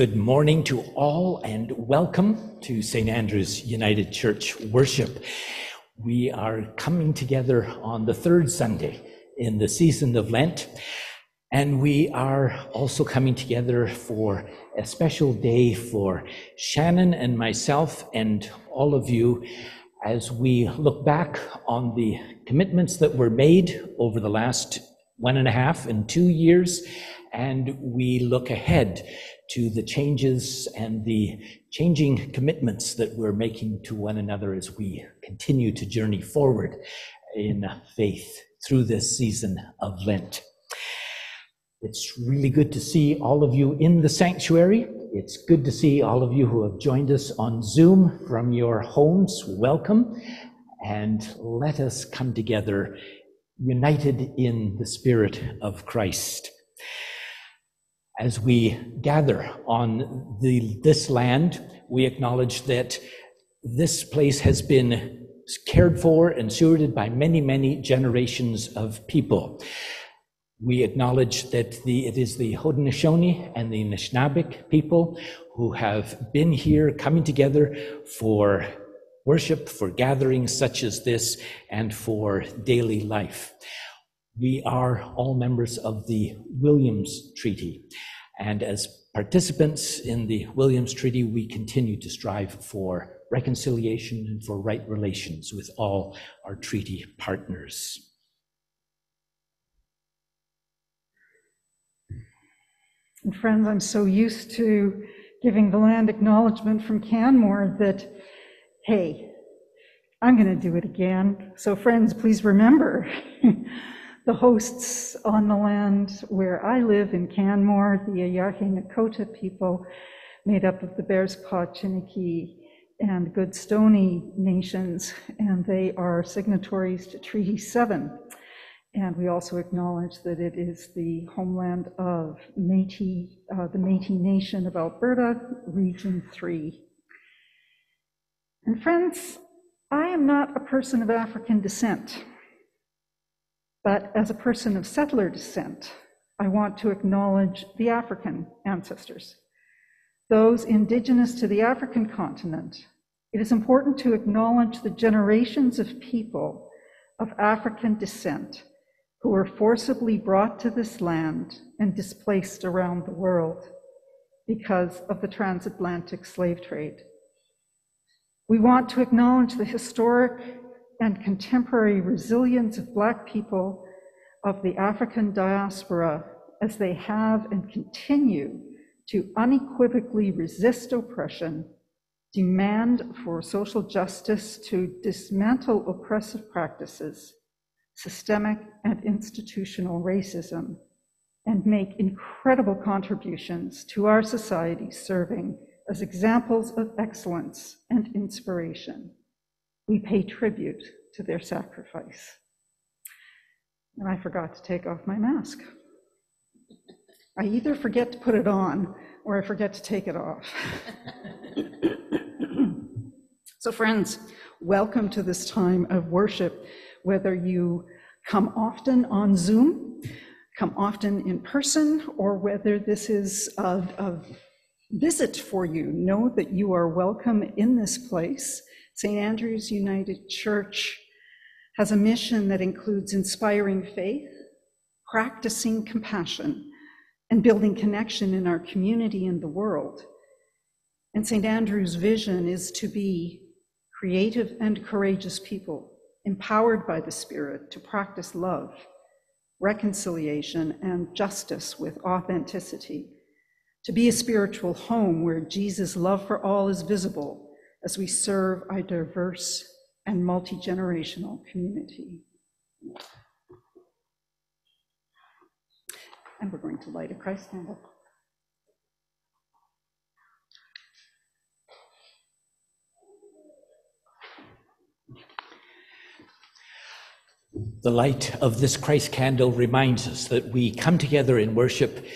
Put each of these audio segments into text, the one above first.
Good morning to all and welcome to St. Andrew's United Church worship. We are coming together on the third Sunday in the season of Lent, and we are also coming together for a special day for Shannon and myself and all of you as we look back on the commitments that were made over the last one and a half and two years, and we look ahead to the changes and the changing commitments that we're making to one another as we continue to journey forward in faith through this season of Lent. It's really good to see all of you in the sanctuary. It's good to see all of you who have joined us on Zoom from your homes. Welcome. And let us come together united in the Spirit of Christ as we gather on the, this land, we acknowledge that this place has been cared for and stewarded by many, many generations of people. We acknowledge that the, it is the Haudenosaunee and the Anishinaabeg people who have been here coming together for worship, for gatherings such as this, and for daily life. We are all members of the Williams Treaty. And as participants in the Williams Treaty, we continue to strive for reconciliation and for right relations with all our treaty partners. And friends, I'm so used to giving the land acknowledgement from Canmore that, hey, I'm going to do it again. So, friends, please remember the hosts on the land where I live in Canmore, the Oyarhe Nakota people, made up of the Bearspaw, Chiniki, and Goodstoney nations, and they are signatories to Treaty 7. And we also acknowledge that it is the homeland of Métis, uh, the Métis Nation of Alberta, Region 3. And friends, I am not a person of African descent. But as a person of settler descent, I want to acknowledge the African ancestors, those indigenous to the African continent. It is important to acknowledge the generations of people of African descent who were forcibly brought to this land and displaced around the world because of the transatlantic slave trade. We want to acknowledge the historic and contemporary resilience of Black people of the African diaspora as they have and continue to unequivocally resist oppression, demand for social justice to dismantle oppressive practices, systemic and institutional racism, and make incredible contributions to our society serving as examples of excellence and inspiration we pay tribute to their sacrifice. And I forgot to take off my mask. I either forget to put it on or I forget to take it off. so, friends, welcome to this time of worship, whether you come often on Zoom, come often in person, or whether this is a, a visit for you. Know that you are welcome in this place. St. Andrew's United Church has a mission that includes inspiring faith, practicing compassion, and building connection in our community and the world. And St. Andrew's vision is to be creative and courageous people, empowered by the Spirit to practice love, reconciliation, and justice with authenticity, to be a spiritual home where Jesus' love for all is visible as we serve a diverse and multi generational community. And we're going to light a Christ candle. The light of this Christ candle reminds us that we come together in worship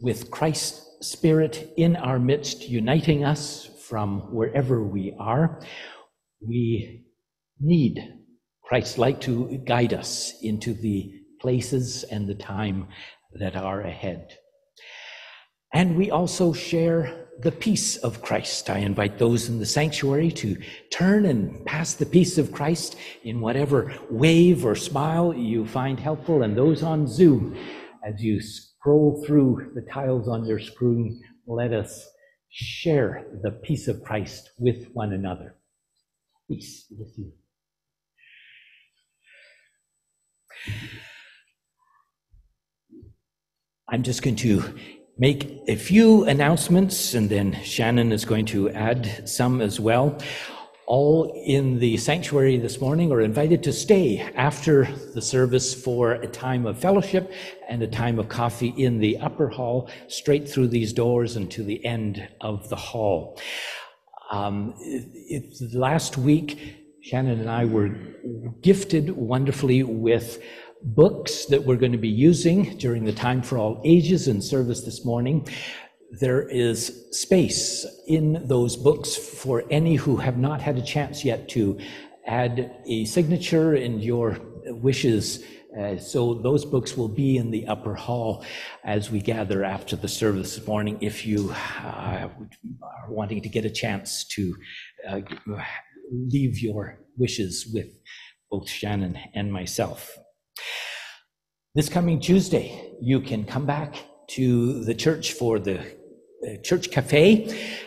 with Christ's Spirit in our midst, uniting us from wherever we are. We need Christ's light to guide us into the places and the time that are ahead. And we also share the peace of Christ. I invite those in the sanctuary to turn and pass the peace of Christ in whatever wave or smile you find helpful, and those on Zoom, as you scroll through the tiles on your screen, let us share the peace of Christ with one another. Peace with you. I'm just going to make a few announcements and then Shannon is going to add some as well. All in the sanctuary this morning are invited to stay after the service for a time of fellowship and a time of coffee in the upper hall, straight through these doors and to the end of the hall. Um, it, it, last week, Shannon and I were gifted wonderfully with books that we're going to be using during the Time for All Ages in service this morning. There is space in those books for any who have not had a chance yet to add a signature and your wishes. Uh, so those books will be in the upper hall as we gather after the service this morning. If you uh, are wanting to get a chance to uh, leave your wishes with both Shannon and myself. This coming Tuesday, you can come back to the church for the church cafe.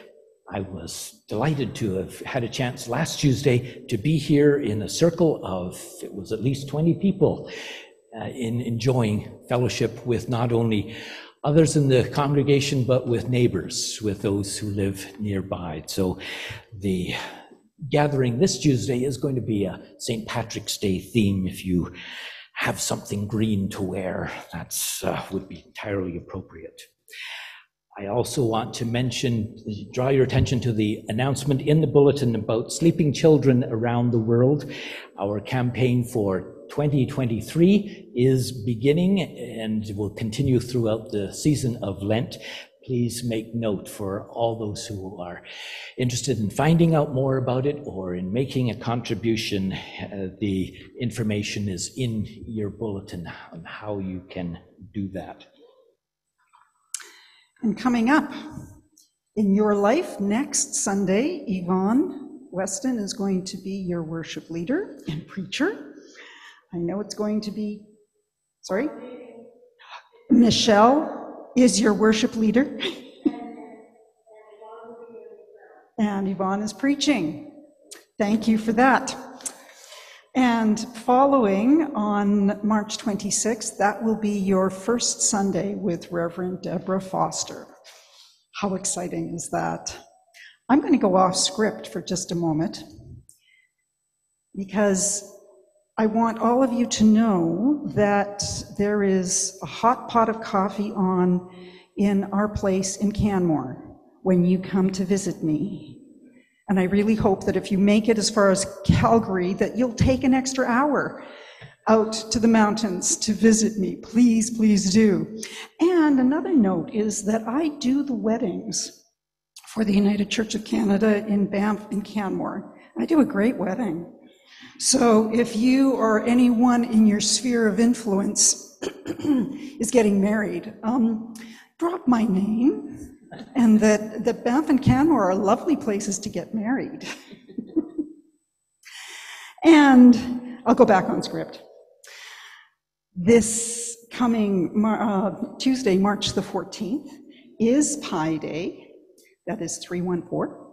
I was delighted to have had a chance last Tuesday to be here in a circle of, it was at least 20 people, uh, in enjoying fellowship with not only others in the congregation, but with neighbors, with those who live nearby. So the gathering this Tuesday is going to be a St. Patrick's Day theme if you have something green to wear. That's uh, would be entirely appropriate. I also want to mention, draw your attention to the announcement in the bulletin about sleeping children around the world. Our campaign for 2023 is beginning and will continue throughout the season of Lent please make note for all those who are interested in finding out more about it or in making a contribution. Uh, the information is in your bulletin on how you can do that. And coming up in your life next Sunday, Yvonne Weston is going to be your worship leader and preacher. I know it's going to be, sorry? Michelle is your worship leader. and Yvonne is preaching. Thank you for that. And following on March 26th, that will be your first Sunday with Reverend Deborah Foster. How exciting is that? I'm going to go off script for just a moment because I want all of you to know that there is a hot pot of coffee on in our place in Canmore when you come to visit me. And I really hope that if you make it as far as Calgary, that you'll take an extra hour out to the mountains to visit me. Please, please do. And another note is that I do the weddings for the United Church of Canada in Banff and Canmore. I do a great wedding. So if you or anyone in your sphere of influence is getting married, um, drop my name, and that, that Banff and Canmore are lovely places to get married. and I'll go back on script. This coming uh, Tuesday, March the 14th, is Pi Day. That is 314.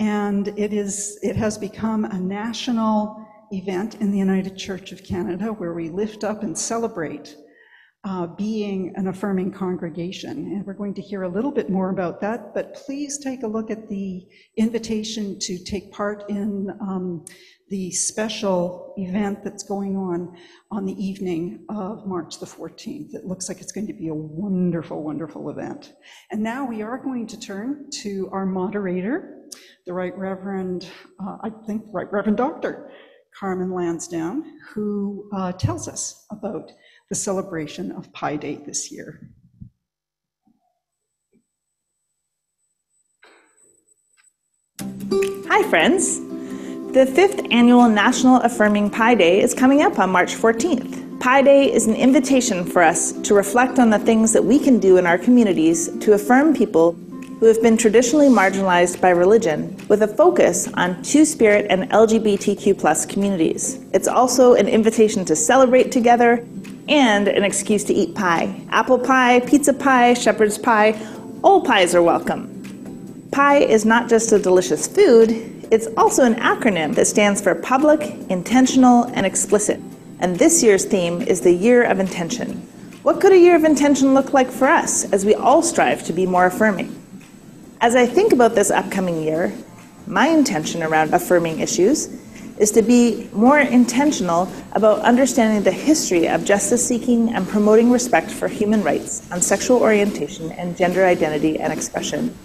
And it is it has become a national event in the United Church of Canada where we lift up and celebrate uh, being an affirming congregation. And we're going to hear a little bit more about that, but please take a look at the invitation to take part in um, the special event that's going on on the evening of March the 14th. It looks like it's going to be a wonderful, wonderful event. And now we are going to turn to our moderator, the Right Reverend, uh, I think, Right Reverend Dr. Carmen Lansdowne, who uh, tells us about the celebration of Pi Day this year. Hi, friends. The fifth annual National Affirming Pi Day is coming up on March 14th. Pi Day is an invitation for us to reflect on the things that we can do in our communities to affirm people who have been traditionally marginalized by religion, with a focus on Two Spirit and LGBTQ communities. It's also an invitation to celebrate together and an excuse to eat pie. Apple pie, pizza pie, shepherd's pie, all pies are welcome. Pie is not just a delicious food, it's also an acronym that stands for public, intentional, and explicit. And this year's theme is the Year of Intention. What could a year of intention look like for us as we all strive to be more affirming? As I think about this upcoming year, my intention around affirming issues is to be more intentional about understanding the history of justice seeking and promoting respect for human rights on sexual orientation and gender identity and expression.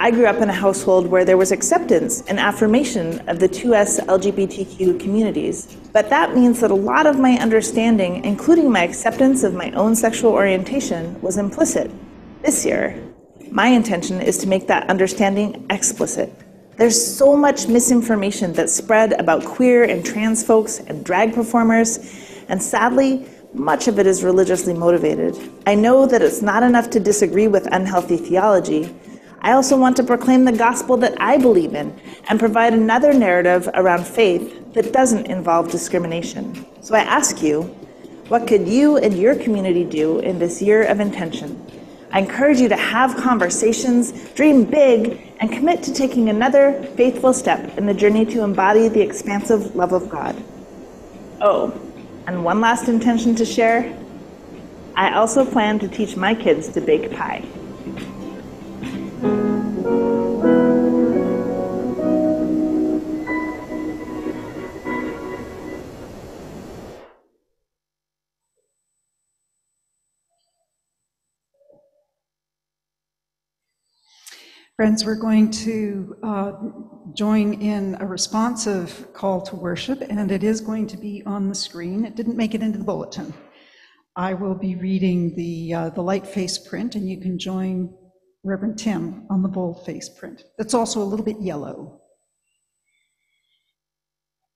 I grew up in a household where there was acceptance and affirmation of the 2S LGBTQ communities, but that means that a lot of my understanding, including my acceptance of my own sexual orientation, was implicit. This year, my intention is to make that understanding explicit. There's so much misinformation that's spread about queer and trans folks and drag performers, and sadly, much of it is religiously motivated. I know that it's not enough to disagree with unhealthy theology. I also want to proclaim the gospel that I believe in and provide another narrative around faith that doesn't involve discrimination. So I ask you, what could you and your community do in this year of intention? I encourage you to have conversations, dream big, and commit to taking another faithful step in the journey to embody the expansive love of God. Oh, and one last intention to share I also plan to teach my kids to bake pie. Friends, we're going to uh, join in a responsive call to worship, and it is going to be on the screen. It didn't make it into the bulletin. I will be reading the, uh, the light face print, and you can join Reverend Tim on the bold face print. That's also a little bit yellow.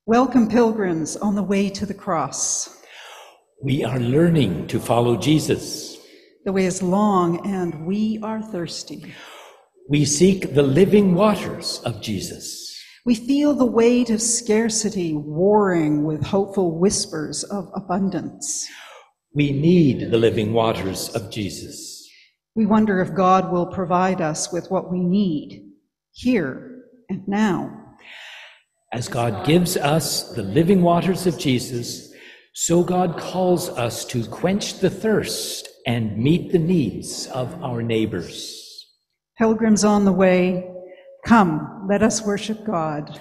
Welcome, pilgrims, on the way to the cross. We are learning to follow Jesus. The way is long, and we are thirsty. We seek the living waters of Jesus. We feel the weight of scarcity warring with hopeful whispers of abundance. We need the living waters of Jesus. We wonder if God will provide us with what we need here and now. As God gives us the living waters of Jesus, so God calls us to quench the thirst and meet the needs of our neighbors. Pilgrims on the way, come, let us worship God.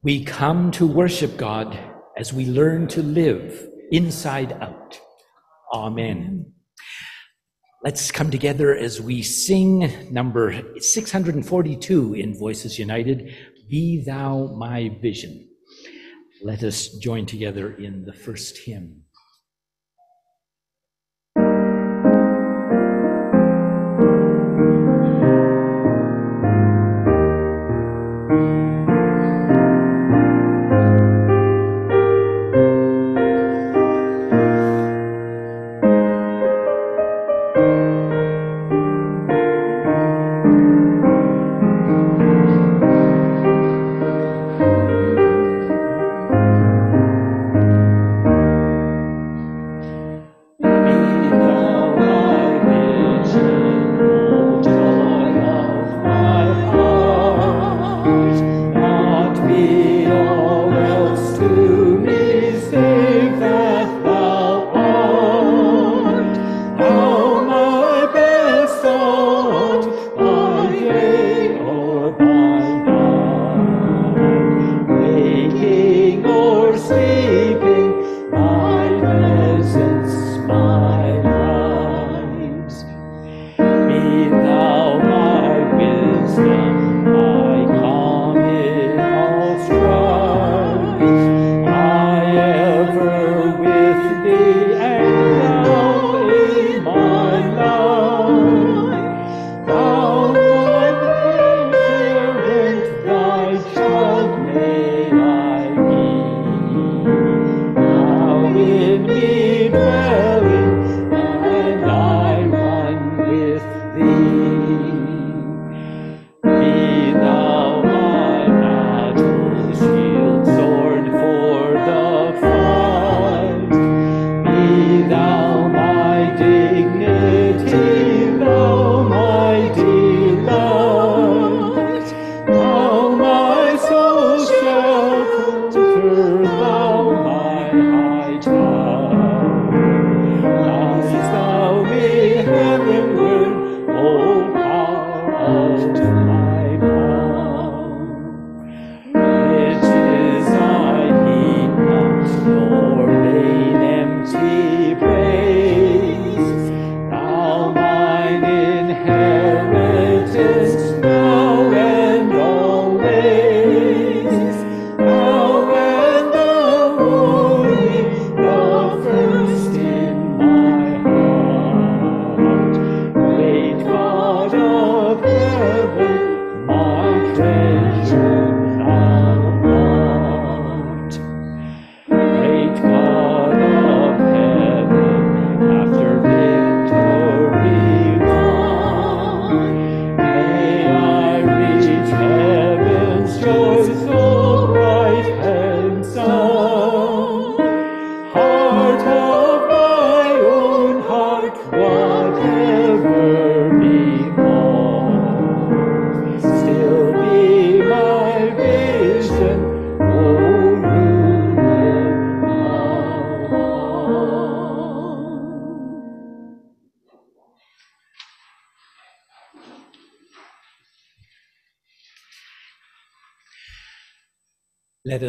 We come to worship God as we learn to live inside out. Amen. Let's come together as we sing number 642 in Voices United Be Thou My Vision. Let us join together in the first hymn.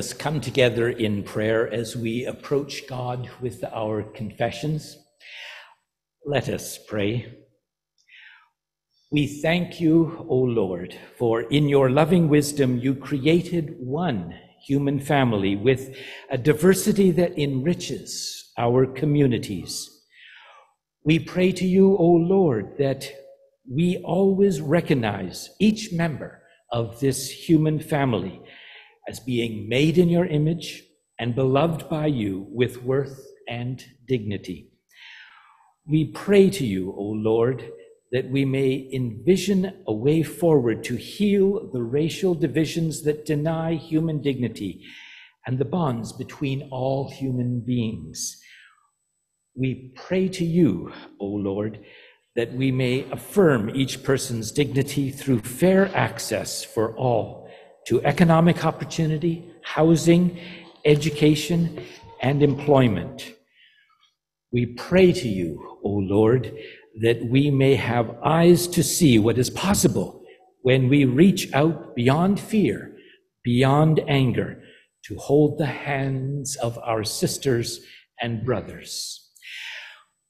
Us come together in prayer as we approach God with our confessions. Let us pray. We thank you, O Lord, for in your loving wisdom you created one human family with a diversity that enriches our communities. We pray to you, O Lord, that we always recognize each member of this human family as being made in your image and beloved by you with worth and dignity. We pray to you, O Lord, that we may envision a way forward to heal the racial divisions that deny human dignity and the bonds between all human beings. We pray to you, O Lord, that we may affirm each person's dignity through fair access for all to economic opportunity, housing, education, and employment. We pray to you, O Lord, that we may have eyes to see what is possible when we reach out beyond fear, beyond anger, to hold the hands of our sisters and brothers.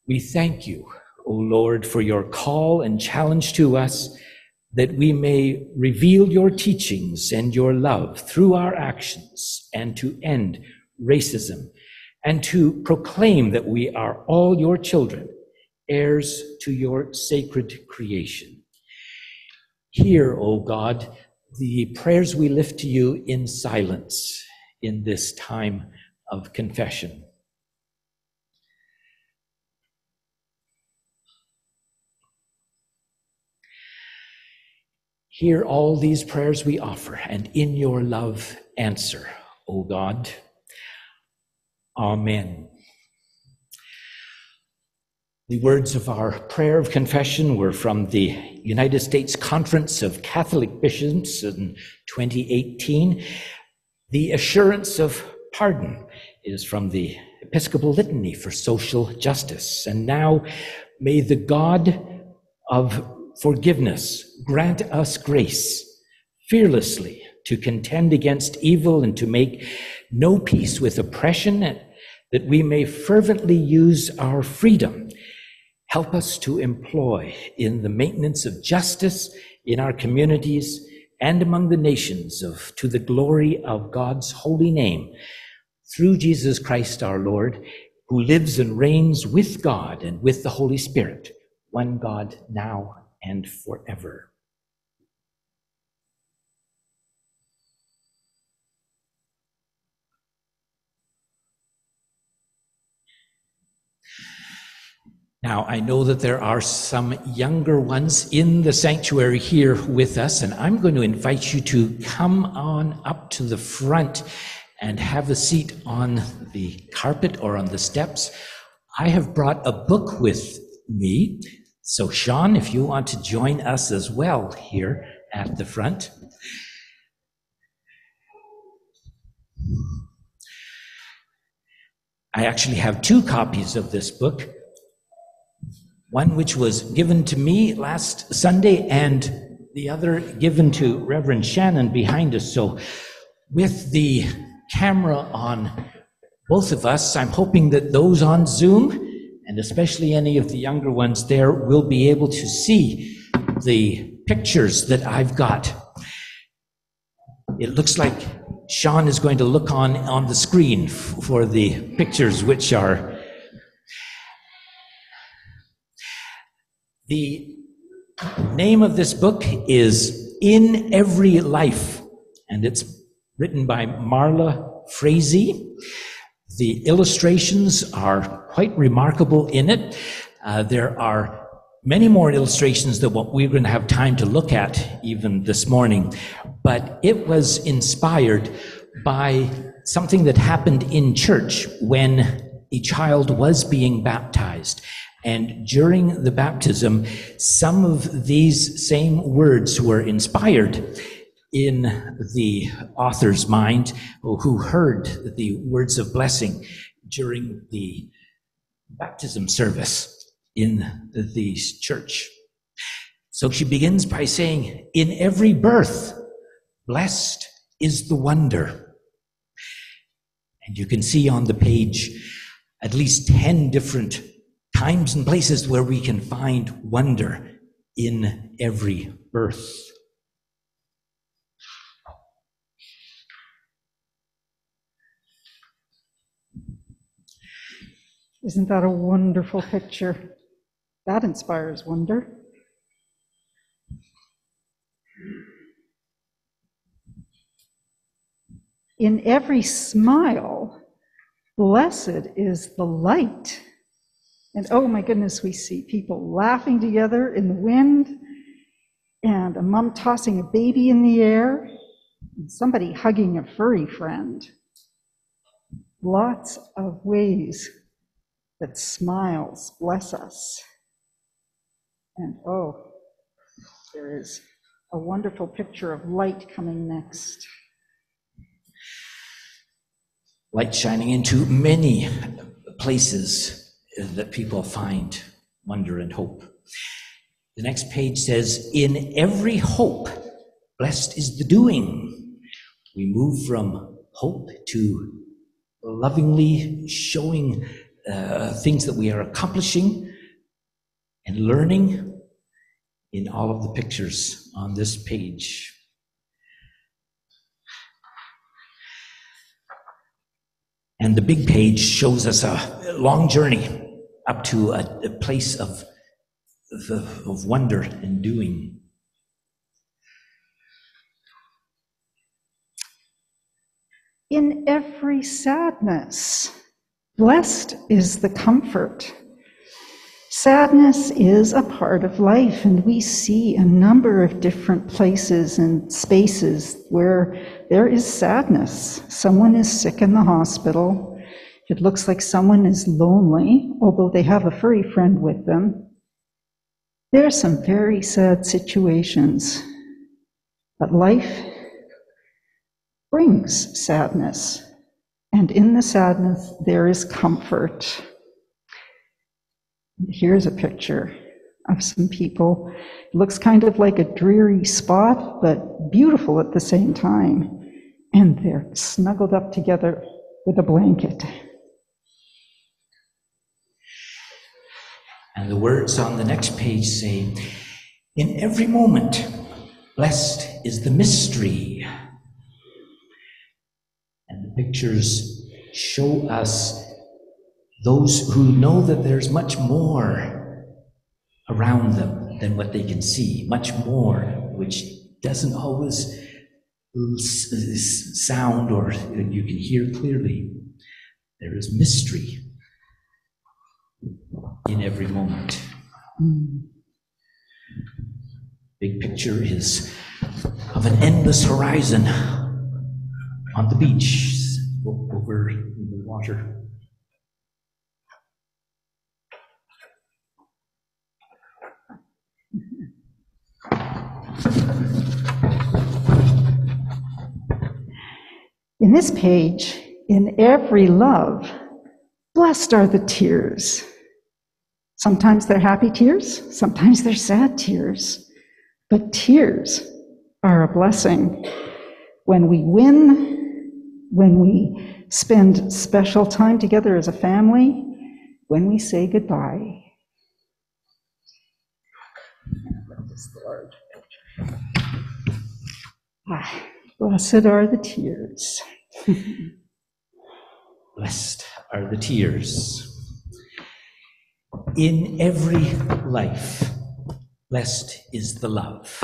We thank you, O Lord, for your call and challenge to us that we may reveal your teachings and your love through our actions and to end racism and to proclaim that we are all your children, heirs to your sacred creation. Hear, O God, the prayers we lift to you in silence in this time of confession. Hear all these prayers we offer, and in your love answer, O God. Amen. The words of our prayer of confession were from the United States Conference of Catholic Bishops in 2018. The assurance of pardon is from the Episcopal Litany for Social Justice. And now may the God of forgiveness, grant us grace fearlessly to contend against evil and to make no peace with oppression, that we may fervently use our freedom. Help us to employ in the maintenance of justice in our communities and among the nations of to the glory of God's holy name through Jesus Christ our Lord, who lives and reigns with God and with the Holy Spirit, one God now and forever. Now, I know that there are some younger ones in the sanctuary here with us, and I'm going to invite you to come on up to the front and have a seat on the carpet or on the steps. I have brought a book with me so, Sean, if you want to join us as well here at the front. I actually have two copies of this book. One which was given to me last Sunday, and the other given to Reverend Shannon behind us. So, with the camera on both of us, I'm hoping that those on Zoom and especially any of the younger ones there will be able to see the pictures that I've got. It looks like Sean is going to look on on the screen for the pictures, which are the name of this book is In Every Life, and it's written by Marla Frazee. The illustrations are quite remarkable in it. Uh, there are many more illustrations than what we're going to have time to look at even this morning, but it was inspired by something that happened in church when a child was being baptized. And during the baptism, some of these same words were inspired in the author's mind who heard the words of blessing during the baptism service in the church. So she begins by saying, In every birth, blessed is the wonder. And you can see on the page at least 10 different times and places where we can find wonder in every birth. Isn't that a wonderful picture? That inspires wonder. In every smile, blessed is the light. And oh my goodness, we see people laughing together in the wind, and a mom tossing a baby in the air, and somebody hugging a furry friend. Lots of ways that smiles bless us. And oh, there is a wonderful picture of light coming next. Light shining into many places that people find wonder and hope. The next page says, In every hope, blessed is the doing. We move from hope to lovingly showing uh, things that we are accomplishing and learning in all of the pictures on this page. And the big page shows us a long journey up to a, a place of, of, of wonder and doing. In every sadness, blessed is the comfort. Sadness is a part of life, and we see a number of different places and spaces where there is sadness. Someone is sick in the hospital. It looks like someone is lonely, although they have a furry friend with them. There are some very sad situations, but life brings sadness. And in the sadness, there is comfort. Here's a picture of some people. It looks kind of like a dreary spot, but beautiful at the same time. And they're snuggled up together with a blanket. And the words on the next page say, In every moment, blessed is the mystery. Pictures show us those who know that there's much more around them than what they can see, much more, which doesn't always sound or you can hear clearly. There is mystery in every moment. Big picture is of an endless horizon on the beach over the water. In this page, in every love, blessed are the tears. Sometimes they're happy tears, sometimes they're sad tears, but tears are a blessing. When we win, when we spend special time together as a family, when we say goodbye. Ah. Blessed are the tears. Blessed are the tears. In every life, blessed is the love.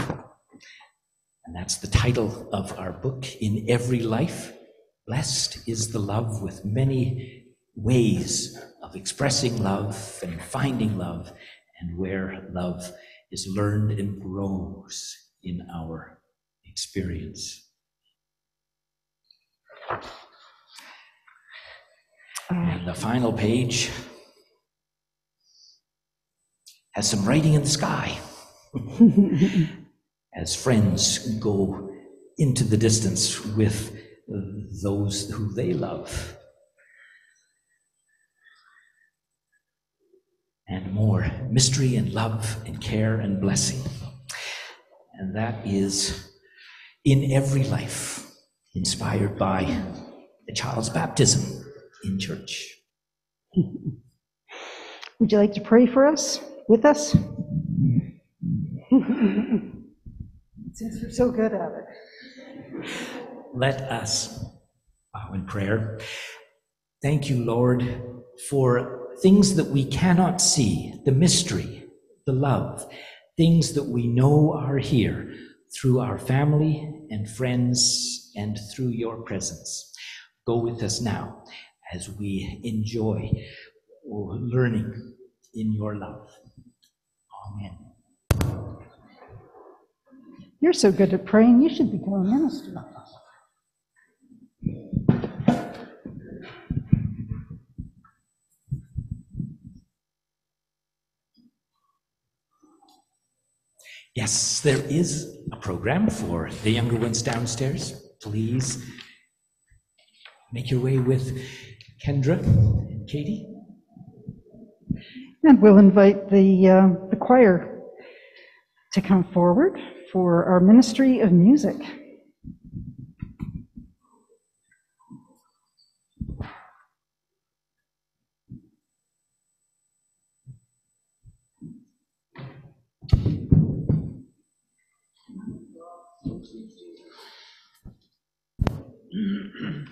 And that's the title of our book, In Every Life. Blessed is the love with many ways of expressing love and finding love, and where love is learned and grows in our experience. And the final page has some writing in the sky as friends go into the distance with those who they love. And more mystery and love and care and blessing. And that is in every life inspired by a child's baptism in church. Would you like to pray for us, with us? Since we're so good at it. Let us bow in prayer. Thank you, Lord, for things that we cannot see, the mystery, the love, things that we know are here through our family and friends and through your presence. Go with us now as we enjoy learning in your love. Amen. You're so good at praying, you should become a minister. Yes, there is a program for the younger ones downstairs. Please make your way with Kendra and Katie. And we'll invite the, uh, the choir to come forward for our ministry of music. mm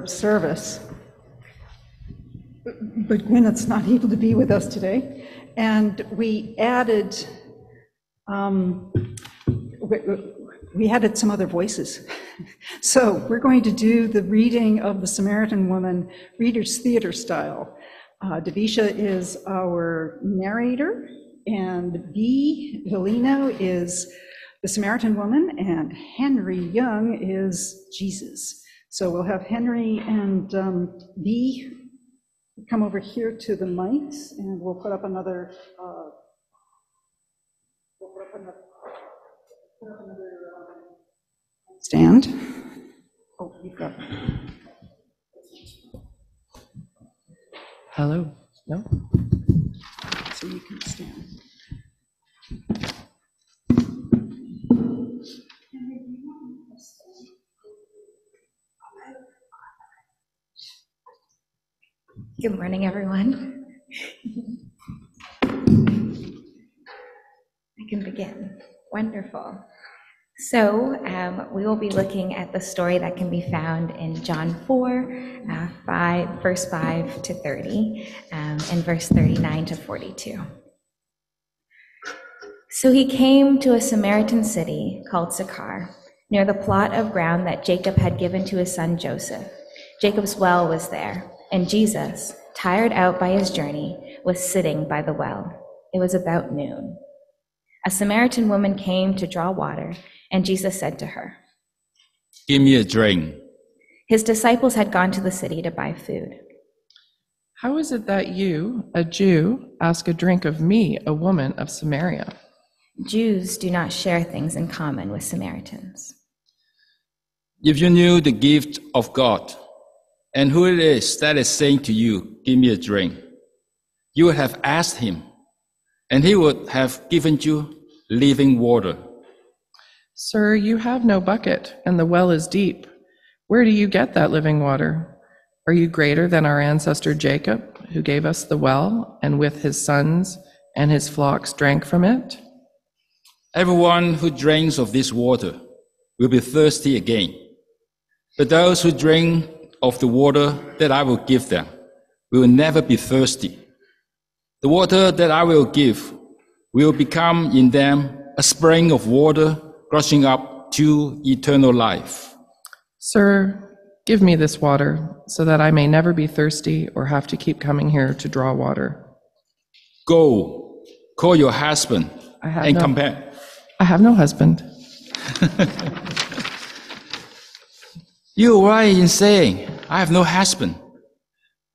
of service, but Gwyneth's not able to be with us today. And we added, um, we- we added some other voices. So we're going to do the reading of the Samaritan Woman Reader's Theater style. Uh, Devisha is our narrator, and B. Villino is the Samaritan woman, and Henry Young is Jesus. So we'll have Henry and um, B come over here to the mics, and we'll put up another, uh, we'll put up another, put up another um, stand. Oh, you've got, Hello? No? so you can stand. Good morning, everyone. I can begin. Wonderful. So, um, we will be looking at the story that can be found in John 4, uh, 5, verse 5 to 30, um, and verse 39 to 42. So he came to a Samaritan city called Sychar, near the plot of ground that Jacob had given to his son Joseph. Jacob's well was there, and Jesus, tired out by his journey, was sitting by the well. It was about noon. A Samaritan woman came to draw water, and Jesus said to her, Give me a drink. His disciples had gone to the city to buy food. How is it that you, a Jew, ask a drink of me, a woman of Samaria? Jews do not share things in common with Samaritans. If you knew the gift of God and who it is that is saying to you, Give me a drink, you would have asked him, and he would have given you living water. Sir, you have no bucket, and the well is deep. Where do you get that living water? Are you greater than our ancestor Jacob, who gave us the well, and with his sons and his flocks drank from it? Everyone who drinks of this water will be thirsty again. But those who drink of the water that I will give them will never be thirsty. The water that I will give will become in them a spring of water gushing up to eternal life. Sir, give me this water, so that I may never be thirsty or have to keep coming here to draw water. Go, call your husband and no- come back. I have no husband. You are right in saying, I have no husband.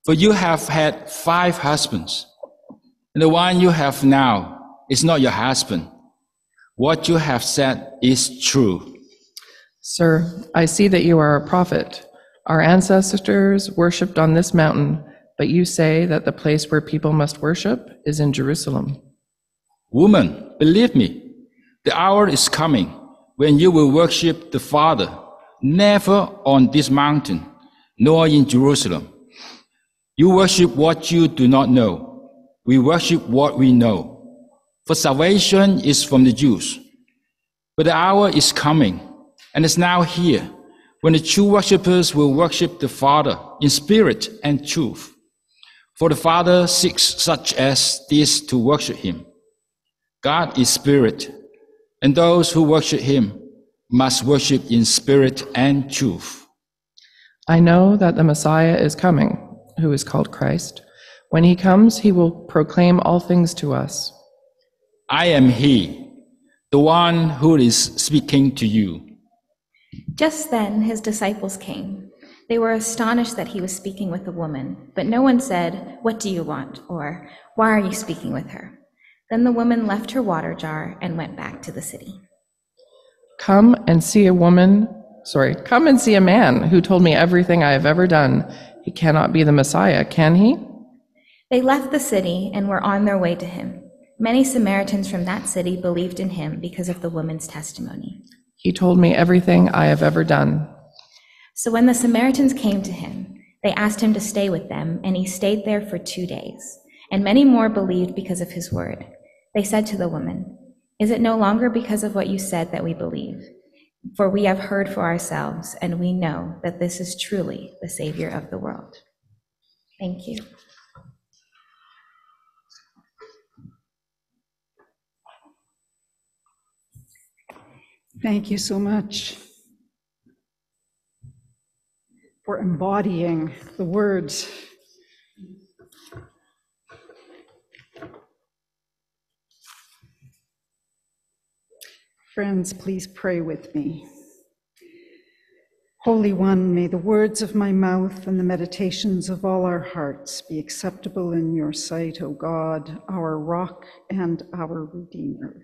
For you have had five husbands, and the one you have now is not your husband. What you have said is true. Sir, I see that you are a prophet. Our ancestors worshipped on this mountain, but you say that the place where people must worship is in Jerusalem. Woman, believe me, the hour is coming when you will worship the Father, never on this mountain, nor in Jerusalem. You worship what you do not know. We worship what we know. For salvation is from the Jews. But the hour is coming, and is now here, when the true worshippers will worship the Father in spirit and truth. For the Father seeks such as this to worship him. God is spirit, and those who worship him must worship in spirit and truth. I know that the Messiah is coming, who is called Christ. When he comes, he will proclaim all things to us. I am he, the one who is speaking to you. Just then his disciples came. They were astonished that he was speaking with a woman, but no one said, What do you want? or Why are you speaking with her? Then the woman left her water jar and went back to the city. Come and see a woman, sorry, come and see a man who told me everything I have ever done. He cannot be the Messiah, can he? They left the city and were on their way to him. Many Samaritans from that city believed in him because of the woman's testimony. He told me everything I have ever done. So when the Samaritans came to him, they asked him to stay with them, and he stayed there for two days. And many more believed because of his word. They said to the woman, Is it no longer because of what you said that we believe? For we have heard for ourselves, and we know that this is truly the Savior of the world. Thank you. Thank you so much for embodying the words. Friends, please pray with me. Holy One, may the words of my mouth and the meditations of all our hearts be acceptable in your sight, O God, our rock and our Redeemer.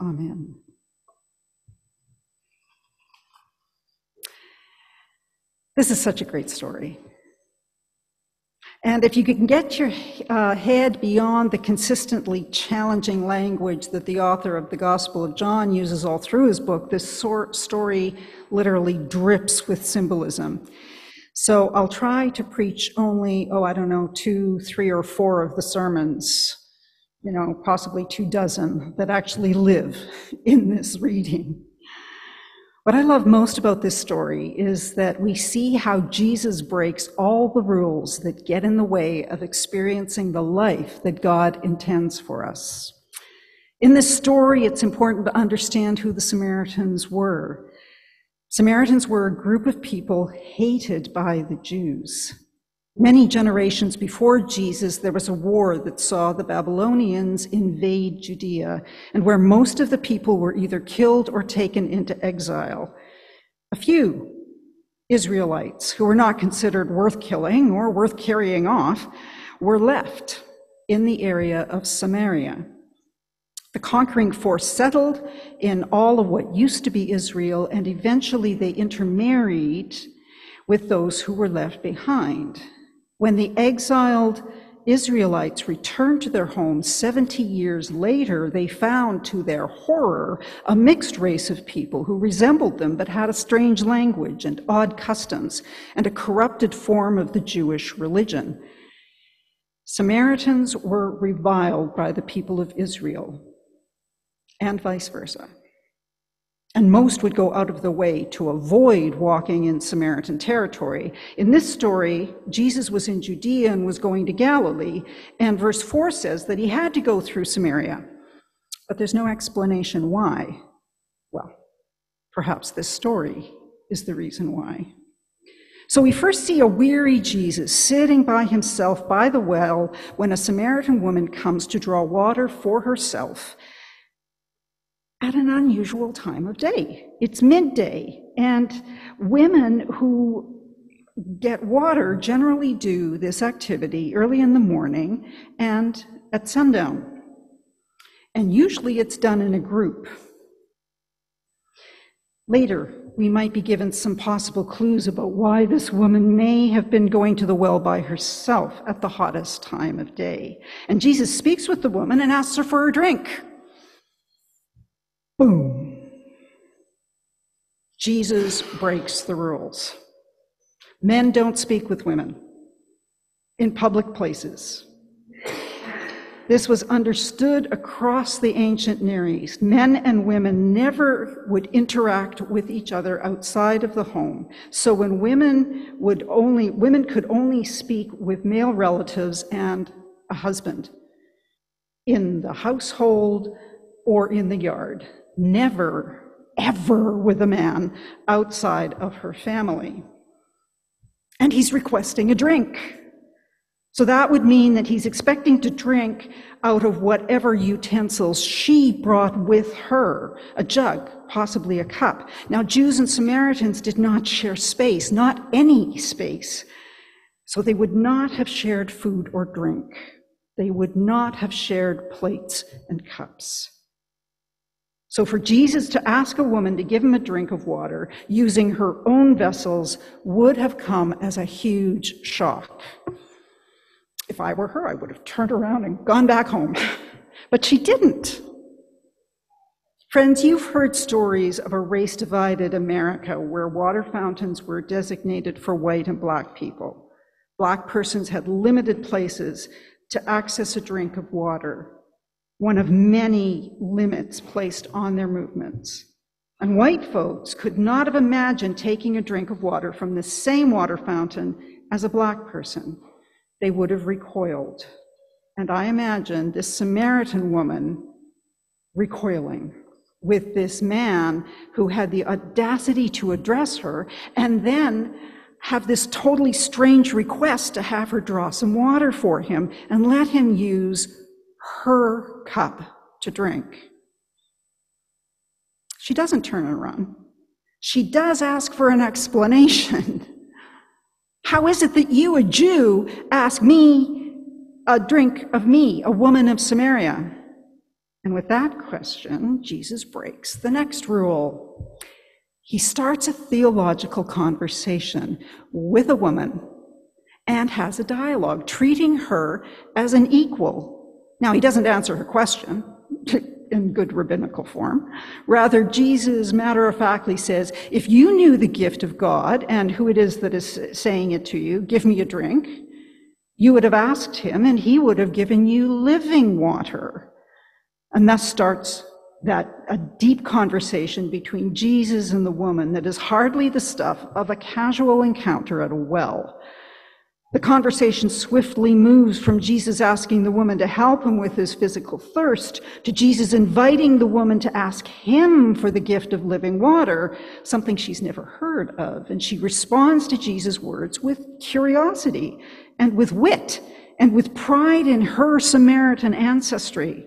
Amen. This is such a great story. And if you can get your uh, head beyond the consistently challenging language that the author of the Gospel of John uses all through his book, this story literally drips with symbolism. So I'll try to preach only, oh, I don't know, two, three, or four of the sermons, you know, possibly two dozen that actually live in this reading. What I love most about this story is that we see how Jesus breaks all the rules that get in the way of experiencing the life that God intends for us. In this story, it's important to understand who the Samaritans were. Samaritans were a group of people hated by the Jews. Many generations before Jesus, there was a war that saw the Babylonians invade Judea, and where most of the people were either killed or taken into exile. A few Israelites, who were not considered worth killing or worth carrying off, were left in the area of Samaria. The conquering force settled in all of what used to be Israel, and eventually they intermarried with those who were left behind. When the exiled Israelites returned to their homes 70 years later, they found to their horror a mixed race of people who resembled them but had a strange language and odd customs and a corrupted form of the Jewish religion. Samaritans were reviled by the people of Israel and vice versa and most would go out of the way to avoid walking in Samaritan territory. In this story, Jesus was in Judea and was going to Galilee, and verse 4 says that he had to go through Samaria. But there's no explanation why. Well, perhaps this story is the reason why. So we first see a weary Jesus sitting by himself by the well when a Samaritan woman comes to draw water for herself at an unusual time of day. It's midday, and women who get water generally do this activity early in the morning and at sundown. And usually it's done in a group. Later, we might be given some possible clues about why this woman may have been going to the well by herself at the hottest time of day. And Jesus speaks with the woman and asks her for a drink. Boom. Jesus breaks the rules. Men don't speak with women in public places. This was understood across the ancient Near East. Men and women never would interact with each other outside of the home. So when women would only, women could only speak with male relatives and a husband in the household or in the yard never, ever with a man outside of her family. And he's requesting a drink. So that would mean that he's expecting to drink out of whatever utensils she brought with her a jug, possibly a cup. Now, Jews and Samaritans did not share space, not any space. So they would not have shared food or drink. They would not have shared plates and cups. So for Jesus to ask a woman to give him a drink of water using her own vessels would have come as a huge shock. If I were her, I would have turned around and gone back home. But she didn't. Friends, you've heard stories of a race divided America where water fountains were designated for white and black people. Black persons had limited places to access a drink of water one of many limits placed on their movements. And white folks could not have imagined taking a drink of water from the same water fountain as a black person. They would have recoiled. And I imagine this Samaritan woman recoiling with this man who had the audacity to address her and then have this totally strange request to have her draw some water for him and let him use her cup to drink. She doesn't turn and run. She does ask for an explanation. How is it that you, a Jew, ask me a drink of me, a woman of Samaria? And with that question, Jesus breaks the next rule. He starts a theological conversation with a woman and has a dialogue, treating her as an equal. Now, he doesn't answer her question in good rabbinical form. Rather, Jesus matter of factly says, If you knew the gift of God and who it is that is saying it to you, give me a drink, you would have asked him and he would have given you living water. And thus starts that a deep conversation between Jesus and the woman that is hardly the stuff of a casual encounter at a well. The conversation swiftly moves from Jesus asking the woman to help him with his physical thirst to Jesus inviting the woman to ask him for the gift of living water, something she's never heard of. And she responds to Jesus' words with curiosity and with wit and with pride in her Samaritan ancestry.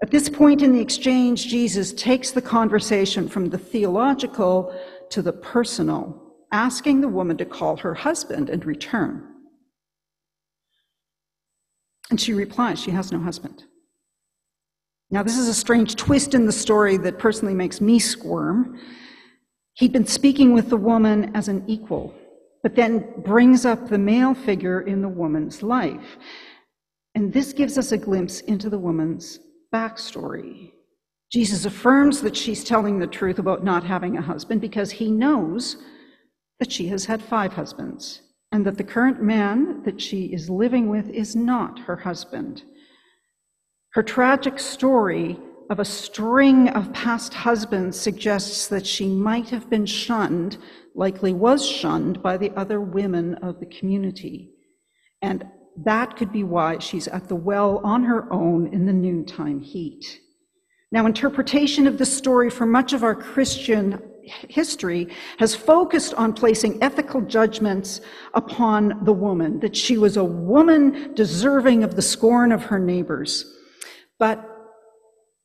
At this point in the exchange, Jesus takes the conversation from the theological to the personal asking the woman to call her husband and return. And she replies, she has no husband. Now, this is a strange twist in the story that personally makes me squirm. He'd been speaking with the woman as an equal, but then brings up the male figure in the woman's life. And this gives us a glimpse into the woman's backstory. Jesus affirms that she's telling the truth about not having a husband because he knows that she has had five husbands and that the current man that she is living with is not her husband. Her tragic story of a string of past husbands suggests that she might have been shunned, likely was shunned by the other women of the community. And that could be why she's at the well on her own in the noontime heat. Now, interpretation of this story for much of our Christian history has focused on placing ethical judgments upon the woman, that she was a woman deserving of the scorn of her neighbors. But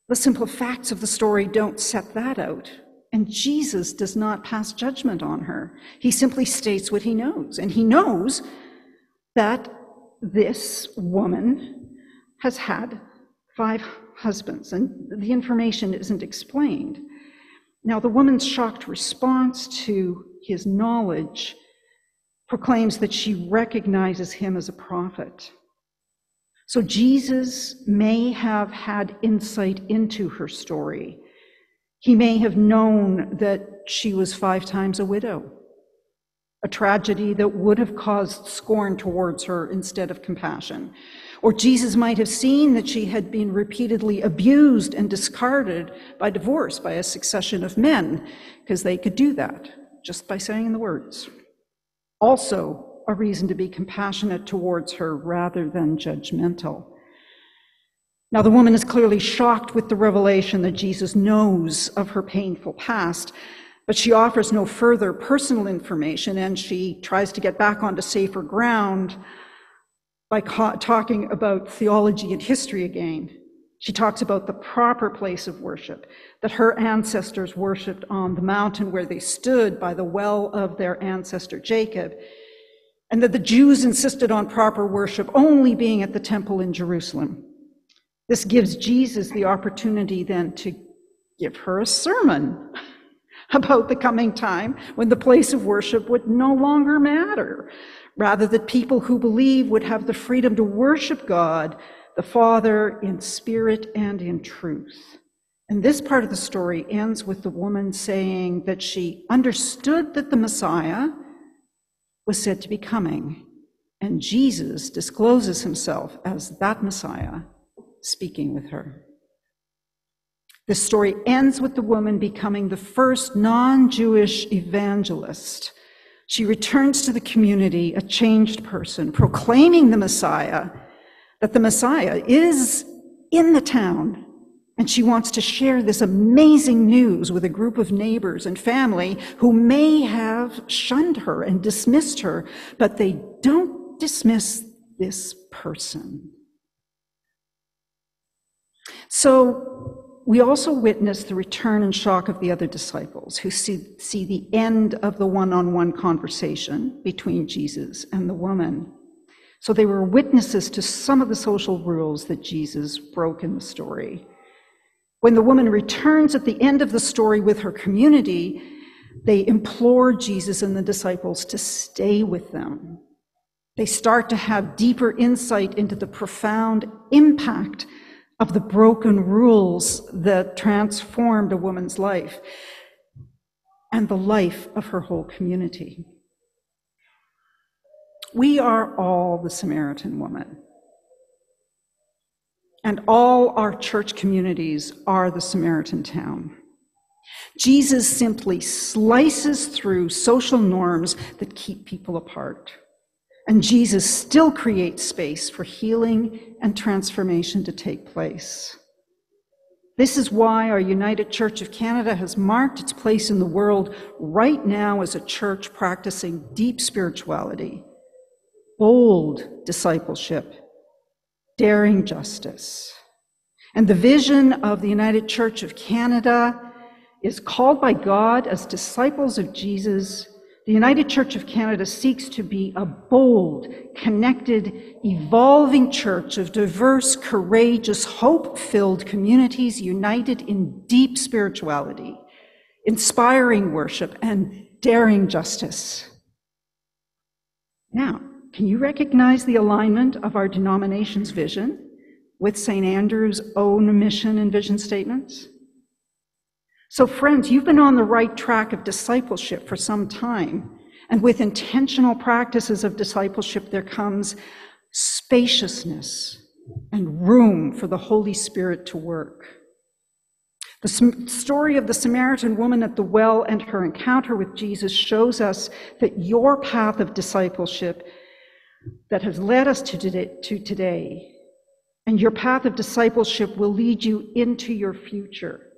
the simple facts of the story don't set that out. And Jesus does not pass judgment on her. He simply states what he knows. And he knows that this woman has had five husbands, and the information isn't explained. Now, the woman's shocked response to his knowledge proclaims that she recognizes him as a prophet. So Jesus may have had insight into her story. He may have known that she was five times a widow, a tragedy that would have caused scorn towards her instead of compassion. Or Jesus might have seen that she had been repeatedly abused and discarded by divorce by a succession of men, because they could do that just by saying the words. Also, a reason to be compassionate towards her rather than judgmental. Now, the woman is clearly shocked with the revelation that Jesus knows of her painful past, but she offers no further personal information and she tries to get back onto safer ground by talking about theology and history again. She talks about the proper place of worship, that her ancestors worshiped on the mountain where they stood by the well of their ancestor Jacob, and that the Jews insisted on proper worship only being at the temple in Jerusalem. This gives Jesus the opportunity then to give her a sermon about the coming time when the place of worship would no longer matter, Rather, that people who believe would have the freedom to worship God, the Father, in spirit and in truth. And this part of the story ends with the woman saying that she understood that the Messiah was said to be coming, and Jesus discloses himself as that Messiah speaking with her. The story ends with the woman becoming the first non Jewish evangelist. She returns to the community a changed person, proclaiming the Messiah, that the Messiah is in the town. And she wants to share this amazing news with a group of neighbors and family who may have shunned her and dismissed her, but they don't dismiss this person. So we also witness the return and shock of the other disciples who see, see the end of the one on one conversation between Jesus and the woman. So they were witnesses to some of the social rules that Jesus broke in the story. When the woman returns at the end of the story with her community, they implore Jesus and the disciples to stay with them. They start to have deeper insight into the profound impact of the broken rules that transformed a woman's life and the life of her whole community. We are all the Samaritan woman. And all our church communities are the Samaritan town. Jesus simply slices through social norms that keep people apart. And Jesus still creates space for healing and transformation to take place. This is why our United Church of Canada has marked its place in the world right now as a church practicing deep spirituality, bold discipleship, daring justice. And the vision of the United Church of Canada is called by God as disciples of Jesus. The United Church of Canada seeks to be a bold, connected, evolving church of diverse, courageous, hope filled communities united in deep spirituality, inspiring worship, and daring justice. Now, can you recognize the alignment of our denomination's vision with St. Andrew's own mission and vision statements? So, friends, you've been on the right track of discipleship for some time. And with intentional practices of discipleship, there comes spaciousness and room for the Holy Spirit to work. The story of the Samaritan woman at the well and her encounter with Jesus shows us that your path of discipleship that has led us to today, and your path of discipleship will lead you into your future.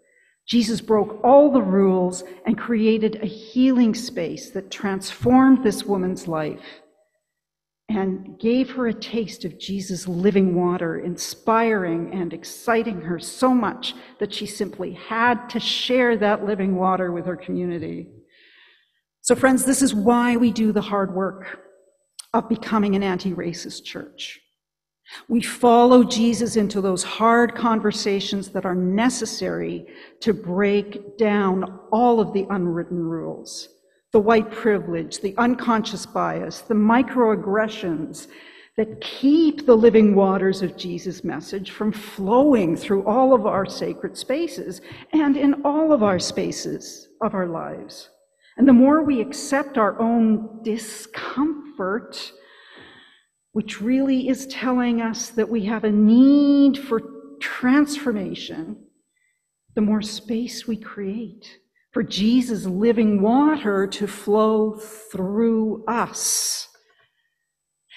Jesus broke all the rules and created a healing space that transformed this woman's life and gave her a taste of Jesus' living water, inspiring and exciting her so much that she simply had to share that living water with her community. So, friends, this is why we do the hard work of becoming an anti racist church. We follow Jesus into those hard conversations that are necessary to break down all of the unwritten rules the white privilege, the unconscious bias, the microaggressions that keep the living waters of Jesus' message from flowing through all of our sacred spaces and in all of our spaces of our lives. And the more we accept our own discomfort, which really is telling us that we have a need for transformation, the more space we create for Jesus' living water to flow through us.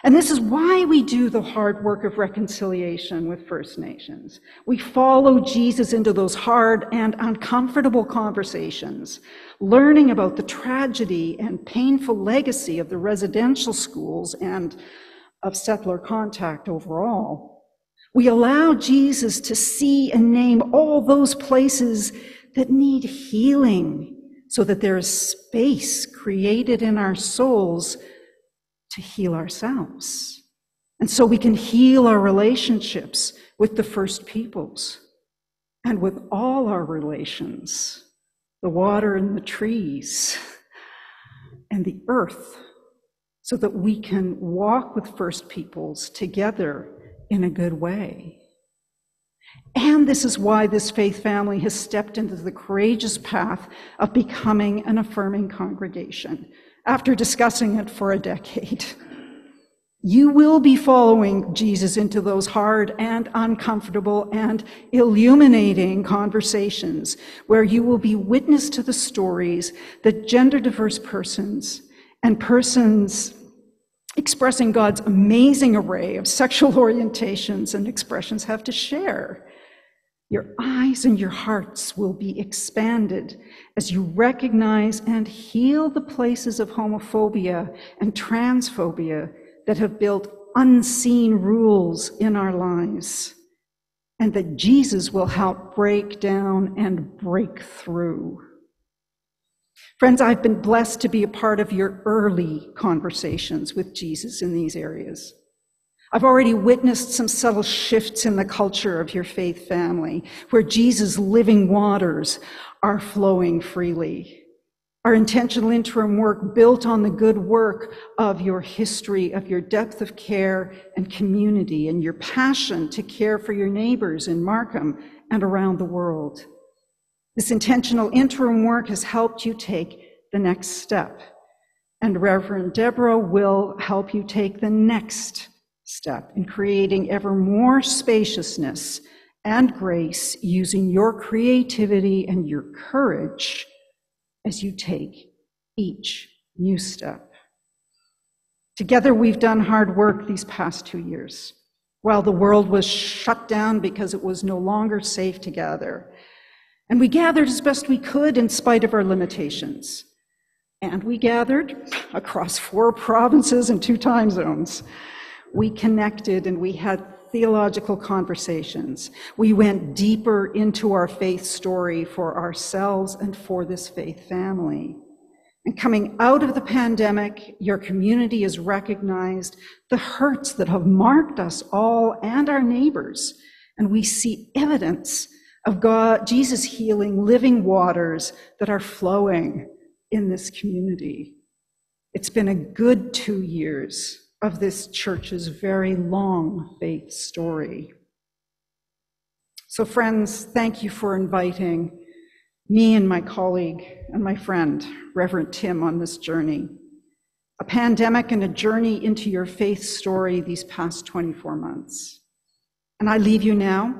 And this is why we do the hard work of reconciliation with First Nations. We follow Jesus into those hard and uncomfortable conversations, learning about the tragedy and painful legacy of the residential schools and of settler contact overall. We allow Jesus to see and name all those places that need healing so that there is space created in our souls to heal ourselves. And so we can heal our relationships with the first peoples and with all our relations the water and the trees and the earth so that we can walk with First Peoples together in a good way. And this is why this faith family has stepped into the courageous path of becoming an affirming congregation after discussing it for a decade. You will be following Jesus into those hard and uncomfortable and illuminating conversations where you will be witness to the stories that gender diverse persons and persons expressing God's amazing array of sexual orientations and expressions have to share. Your eyes and your hearts will be expanded as you recognize and heal the places of homophobia and transphobia that have built unseen rules in our lives, and that Jesus will help break down and break through. Friends, I've been blessed to be a part of your early conversations with Jesus in these areas. I've already witnessed some subtle shifts in the culture of your faith family, where Jesus' living waters are flowing freely. Our intentional interim work built on the good work of your history, of your depth of care and community, and your passion to care for your neighbors in Markham and around the world. This intentional interim work has helped you take the next step, and Reverend Deborah will help you take the next step in creating ever more spaciousness and grace using your creativity and your courage as you take each new step. Together, we've done hard work these past two years. While the world was shut down because it was no longer safe to gather, and we gathered as best we could in spite of our limitations. And we gathered across four provinces and two time zones. We connected and we had theological conversations. We went deeper into our faith story for ourselves and for this faith family. And coming out of the pandemic, your community has recognized the hurts that have marked us all and our neighbors. And we see evidence of God, Jesus healing living waters that are flowing in this community. It's been a good two years of this church's very long faith story. So, friends, thank you for inviting me and my colleague and my friend, Reverend Tim, on this journey. A pandemic and a journey into your faith story these past 24 months. And I leave you now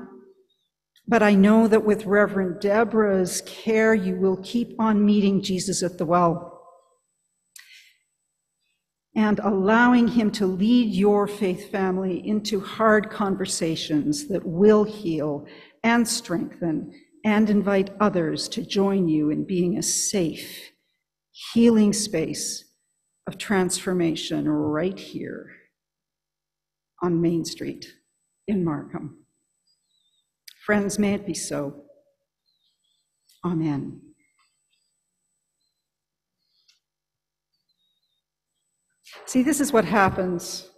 but I know that with Reverend Deborah's care, you will keep on meeting Jesus at the well and allowing him to lead your faith family into hard conversations that will heal and strengthen and invite others to join you in being a safe, healing space of transformation right here on Main Street in Markham. Friends, may it be so. Amen. See, this is what happens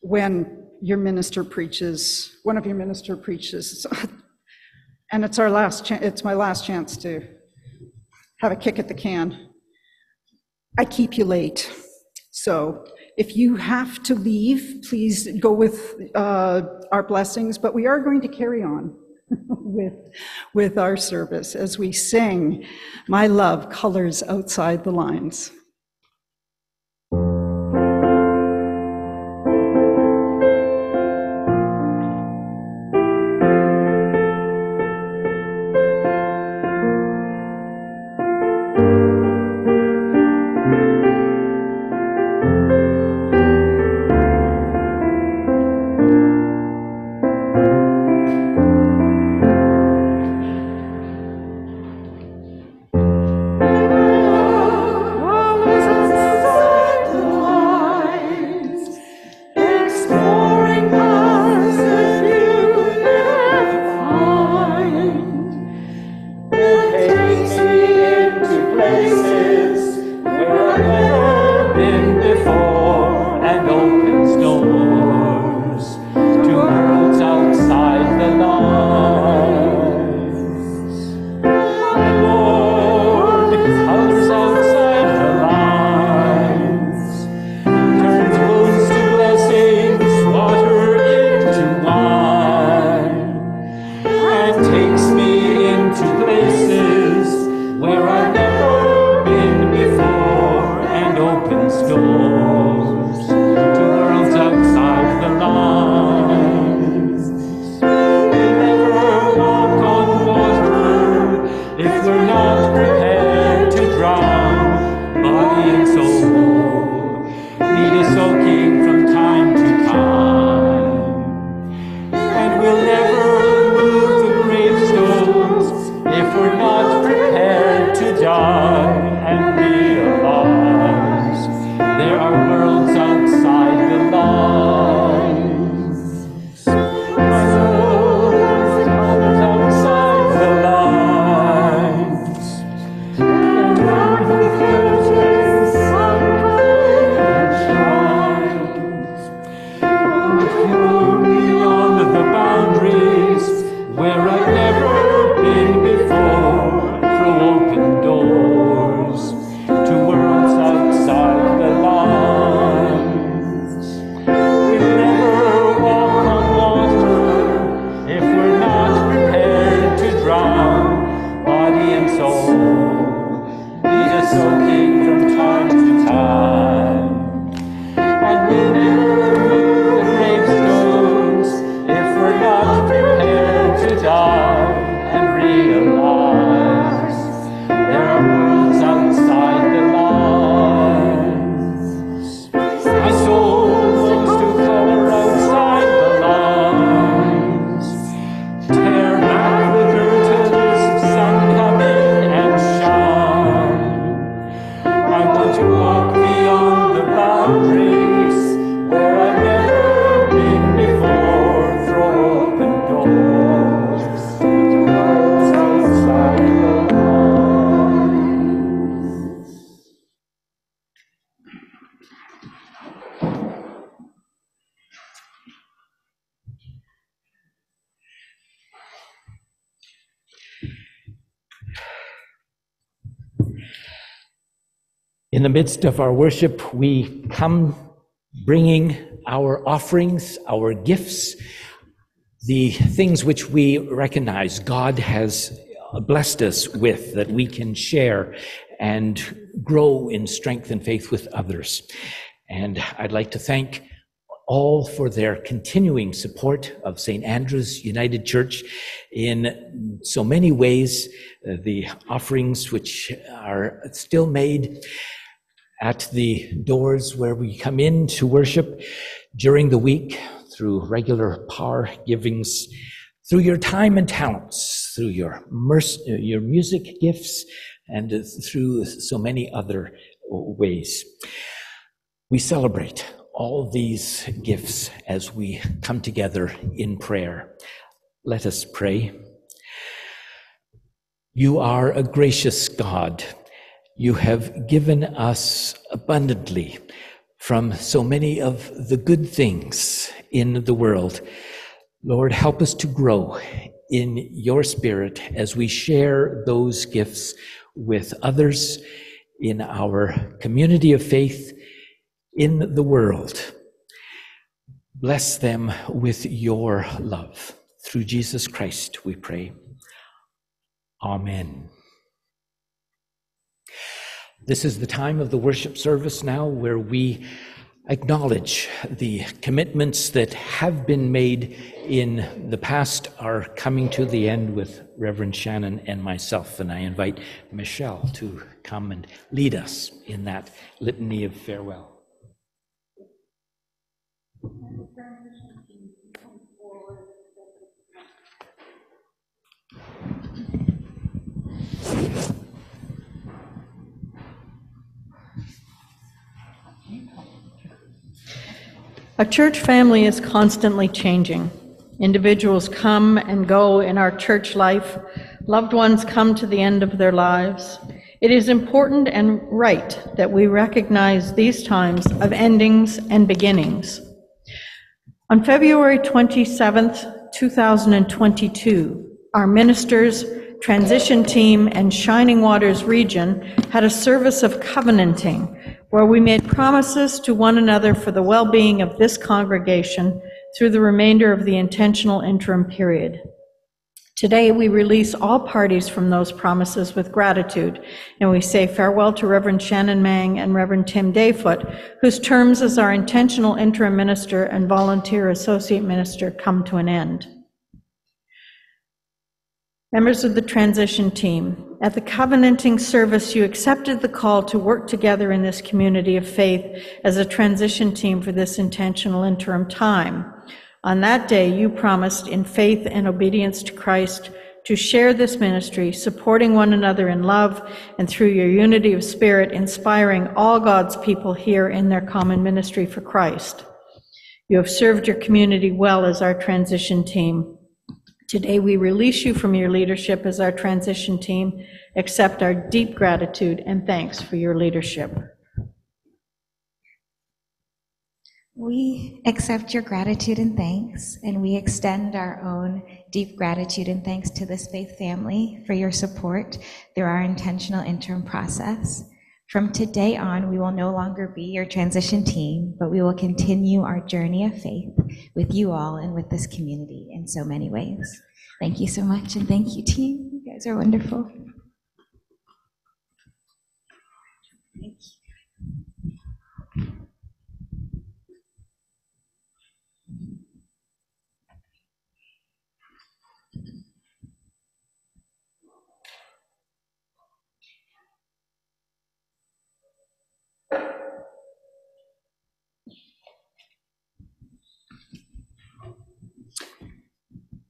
when your minister preaches, one of your minister preaches, and it's our last chance, it's my last chance to have a kick at the can. I keep you late. So if you have to leave, please go with uh, our blessings, but we are going to carry on with, with our service as we sing, My Love Colors Outside the Lines. Midst of our worship, we come bringing our offerings, our gifts, the things which we recognize God has blessed us with that we can share and grow in strength and faith with others. And I'd like to thank all for their continuing support of St. Andrew's United Church in so many ways. Uh, the offerings which are still made at the doors where we come in to worship during the week through regular par givings, through your time and talents, through your, merc- your music gifts, and through so many other ways. We celebrate all these gifts as we come together in prayer. Let us pray. You are a gracious God. You have given us abundantly from so many of the good things in the world. Lord, help us to grow in your spirit as we share those gifts with others in our community of faith in the world. Bless them with your love. Through Jesus Christ, we pray. Amen. This is the time of the worship service now where we acknowledge the commitments that have been made in the past are coming to the end with Reverend Shannon and myself. And I invite Michelle to come and lead us in that litany of farewell. A church family is constantly changing. Individuals come and go in our church life. Loved ones come to the end of their lives. It is important and right that we recognize these times of endings and beginnings. On February 27th, 2022, our ministers, transition team, and Shining Waters region had a service of covenanting where we made promises to one another for the well being of this congregation through the remainder of the intentional interim period. Today, we release all parties from those promises with gratitude, and we say farewell to Reverend Shannon Mang and Reverend Tim Dayfoot, whose terms as our intentional interim minister and volunteer associate minister come to an end. Members of the transition team, at the covenanting service, you accepted the call to work together in this community of faith as a transition team for this intentional interim time. On that day, you promised in faith and obedience to Christ to share this ministry, supporting one another in love and through your unity of spirit, inspiring all God's people here in their common ministry for Christ. You have served your community well as our transition team. Today, we release you from your leadership as our transition team, accept our deep gratitude and thanks for your leadership. We accept your gratitude and thanks, and we extend our own deep gratitude and thanks to this faith family for your support through our intentional interim process. From today on, we will no longer be your transition team, but we will continue our journey of faith with you all and with this community in so many ways. Thank you so much, and thank you, team. You guys are wonderful.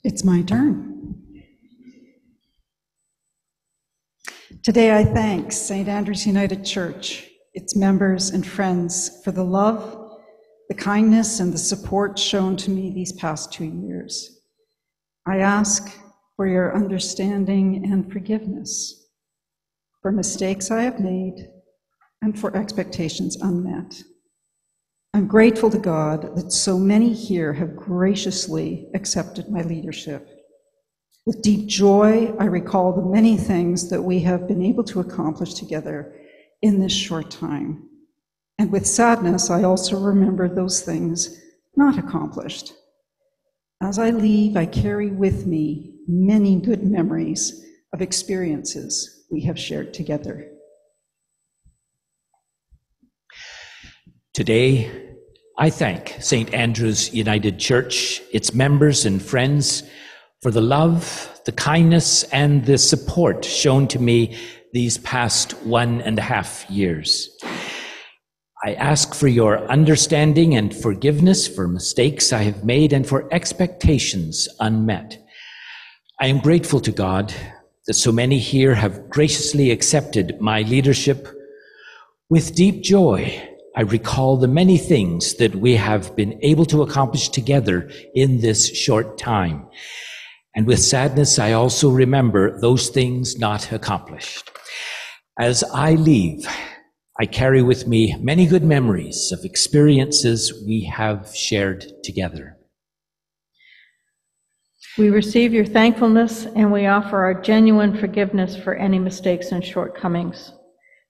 It's my turn. Today, I thank St. Andrew's United Church, its members and friends for the love, the kindness, and the support shown to me these past two years. I ask for your understanding and forgiveness for mistakes I have made and for expectations unmet. I'm grateful to God that so many here have graciously accepted my leadership. With deep joy, I recall the many things that we have been able to accomplish together in this short time. And with sadness, I also remember those things not accomplished. As I leave, I carry with me many good memories of experiences we have shared together. Today, I thank St. Andrew's United Church, its members and friends, for the love, the kindness, and the support shown to me these past one and a half years. I ask for your understanding and forgiveness for mistakes I have made and for expectations unmet. I am grateful to God that so many here have graciously accepted my leadership. With deep joy, I recall the many things that we have been able to accomplish together in this short time. And with sadness, I also remember those things not accomplished. As I leave, I carry with me many good memories of experiences we have shared together. We receive your thankfulness and we offer our genuine forgiveness for any mistakes and shortcomings.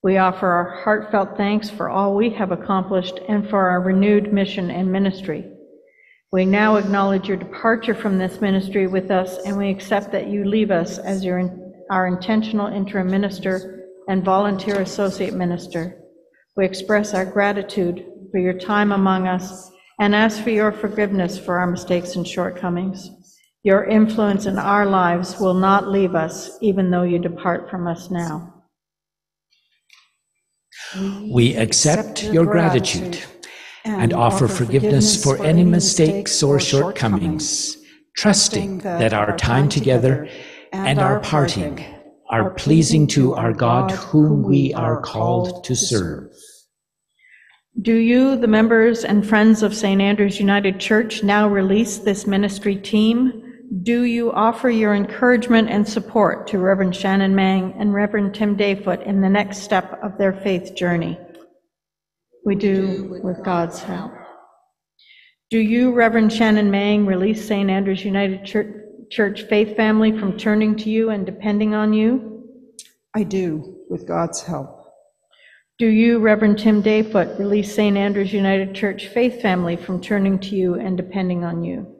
We offer our heartfelt thanks for all we have accomplished and for our renewed mission and ministry. We now acknowledge your departure from this ministry with us, and we accept that you leave us as your, our intentional interim minister and volunteer associate minister. We express our gratitude for your time among us and ask for your forgiveness for our mistakes and shortcomings. Your influence in our lives will not leave us, even though you depart from us now. We accept your gratitude and offer forgiveness for any mistakes or shortcomings, trusting that our time together and our parting are pleasing to our God whom we are called to serve. Do you, the members and friends of St. Andrew's United Church, now release this ministry team? Do you offer your encouragement and support to Reverend Shannon Mang and Reverend Tim Dayfoot in the next step of their faith journey? We do with God's help. Do you, Reverend Shannon Mang, release St. Andrew's United Church, Church faith family from turning to you and depending on you? I do, with God's help. Do you, Reverend Tim Dayfoot, release St. Andrew's United Church faith family from turning to you and depending on you?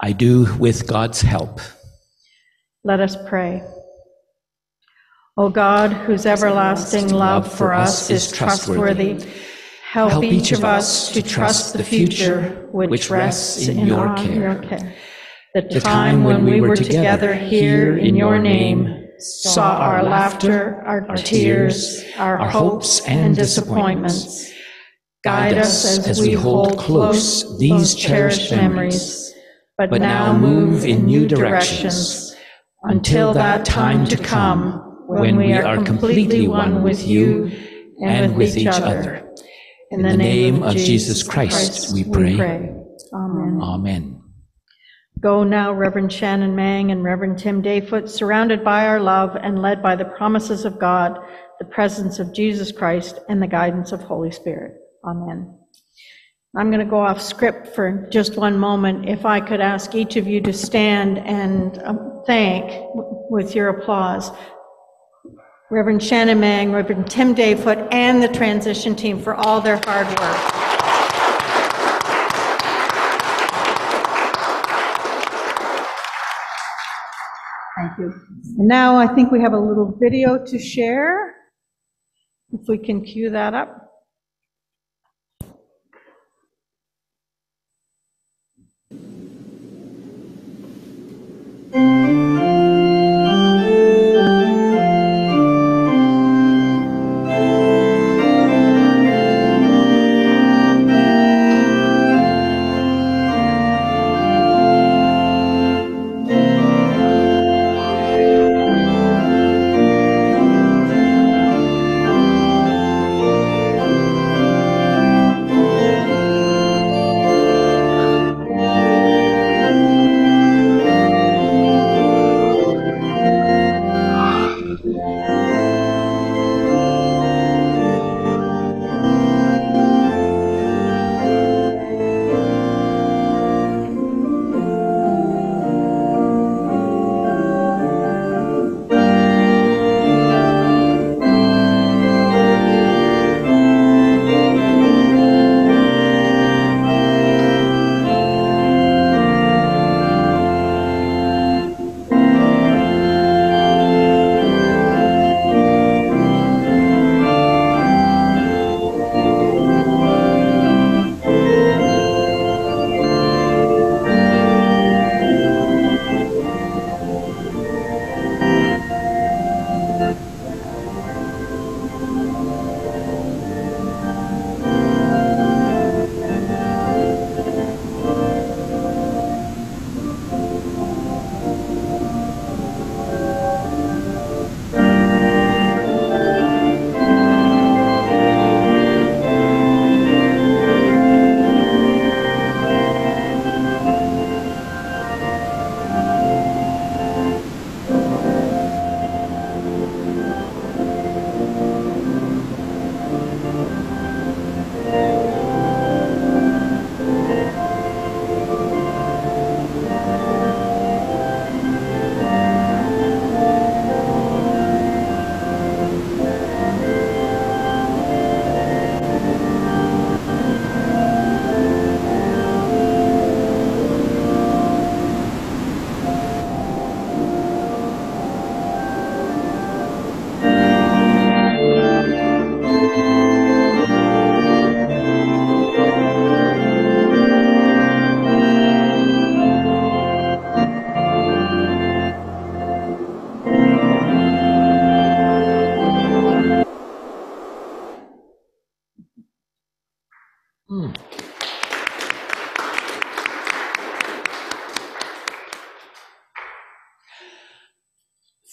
I do with God's help. Let us pray. O God, whose everlasting love for us is trustworthy, help each of us to trust the future which rests in your care. The time when we were together here in your name saw our laughter, our tears, our hopes and disappointments. Guide us as we hold close these cherished memories, but now move in new directions until that time to come when we are completely one with you and with each other. In the name of Jesus Christ, we pray. Amen. Amen. Go now, Reverend Shannon Mang and Reverend Tim Dayfoot, surrounded by our love and led by the promises of God, the presence of Jesus Christ, and the guidance of Holy Spirit. Amen. I'm going to go off script for just one moment. If I could ask each of you to stand and um, thank with your applause Reverend Shannon Mang, Reverend Tim Dayfoot, and the transition team for all their hard work. Thank you. And now I think we have a little video to share. If we can cue that up. Música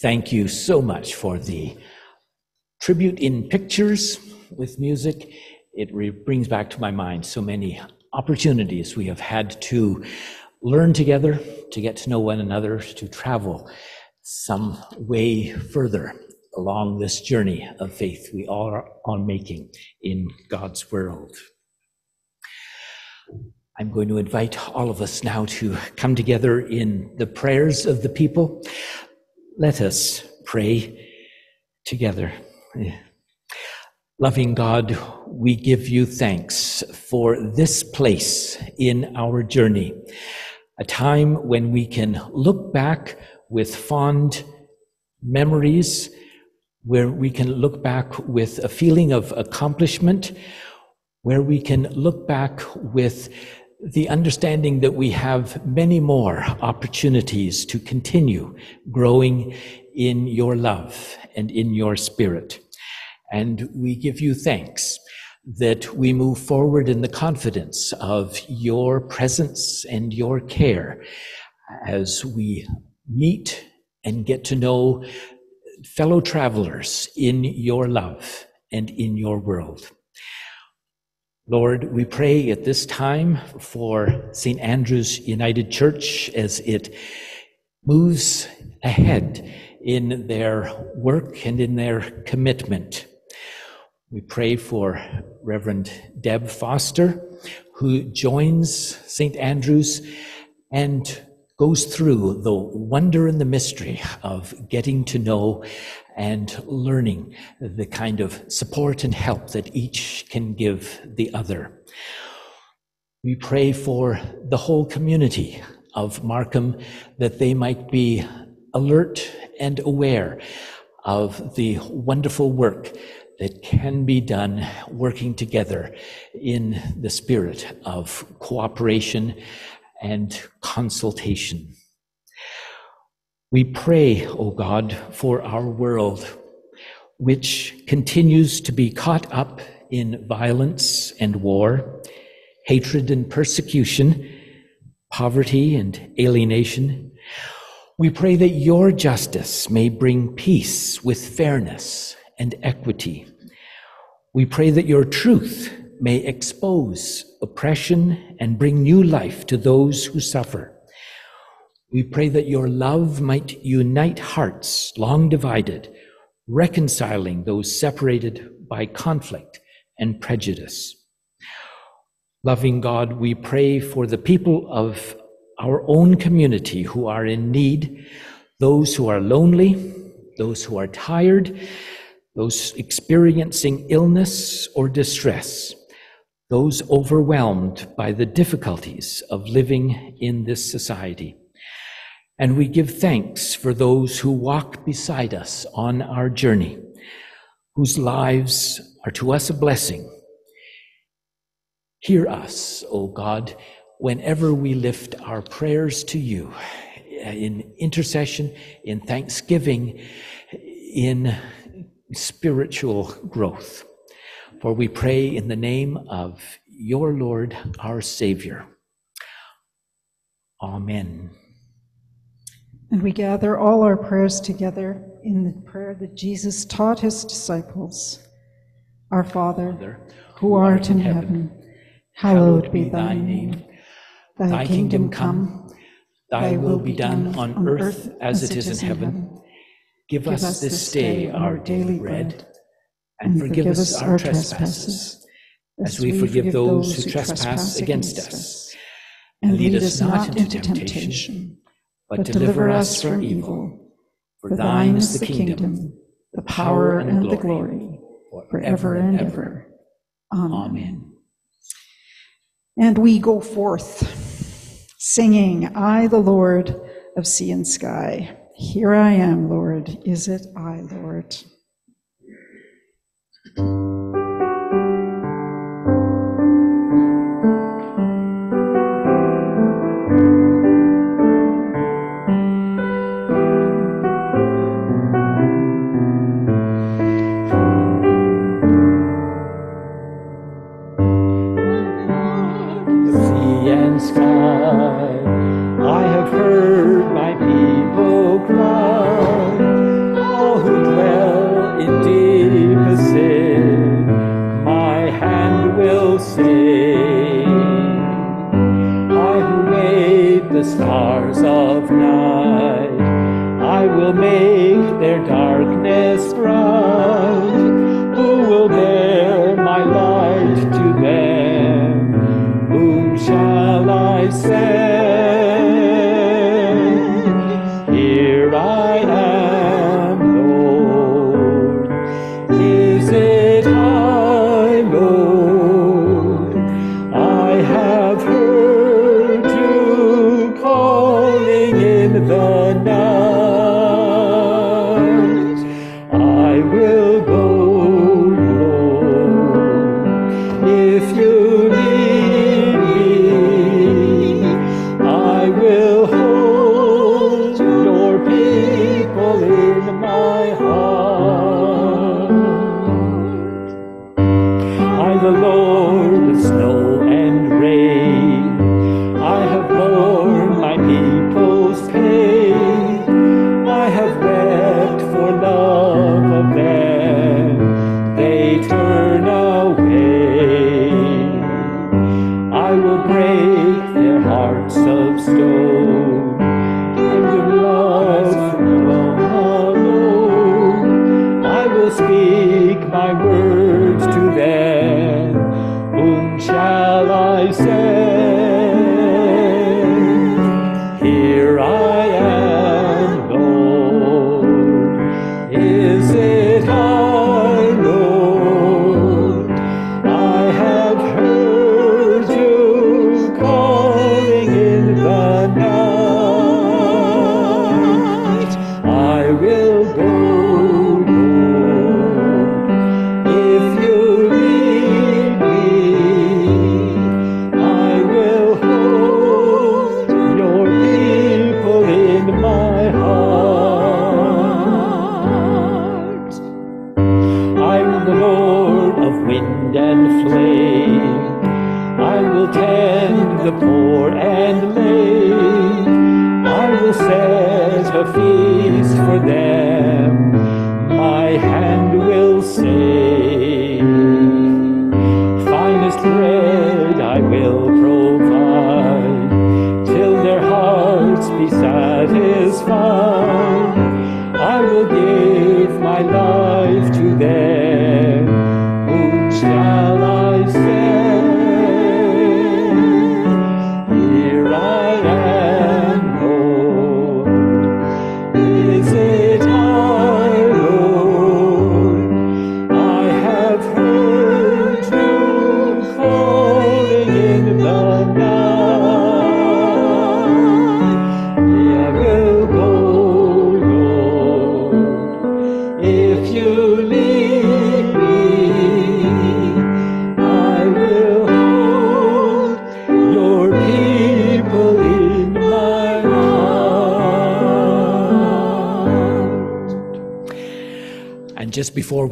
thank you so much for the tribute in pictures with music. It re- brings back to my mind so many opportunities we have had to learn together, to get to know one another, to travel some way further along this journey of faith we all are on making in God's world. I'm going to invite all of us now to come together in the prayers of the people. Let us pray together. Loving God, we give you thanks for this place in our journey, a time when we can look back with fond memories, where we can look back with a feeling of accomplishment, where we can look back with the understanding that we have many more opportunities to continue growing in your love and in your spirit. And we give you thanks that we move forward in the confidence of your presence and your care as we meet and get to know fellow travelers in your love and in your world. Lord, we pray at this time for St. Andrew's United Church as it moves ahead in their work and in their commitment. We pray for Reverend Deb Foster, who joins St. Andrew's and goes through the wonder and the mystery of getting to know and learning the kind of support and help that each can give the other. We pray for the whole community of Markham that they might be alert and aware of the wonderful work that can be done working together in the spirit of cooperation and consultation. We pray, O God, for our world, which continues to be caught up in violence and war, hatred and persecution, poverty and alienation. We pray that your justice may bring peace with fairness and equity. We pray that your truth may expose oppression and bring new life to those who suffer. We pray that your love might unite hearts long divided, reconciling those separated by conflict and prejudice. Loving God, we pray for the people of our own community who are in need, those who are lonely, those who are tired, those experiencing illness or distress, those overwhelmed by the difficulties of living in this society. And we give thanks for those who walk beside us on our journey, whose lives are to us a blessing. Hear us, O God, whenever we lift our prayers to you in intercession, in thanksgiving, in spiritual growth. For we pray in the name of your Lord, our Savior. Amen. And we gather all our prayers together in the prayer that Jesus taught his disciples. Our Father, Father, who art in heaven, hallowed be thy name. Thy kingdom come, thy will be done on earth as it is in heaven. Give us this day our daily bread, and forgive us our trespasses, as we forgive those who trespass against us. And lead us not into temptation, but deliver us from evil. For thine is the kingdom, the power, and the glory, forever and ever. Amen. And we go forth, singing, I, the Lord of sea and sky. Here I am, Lord. Is it I, Lord?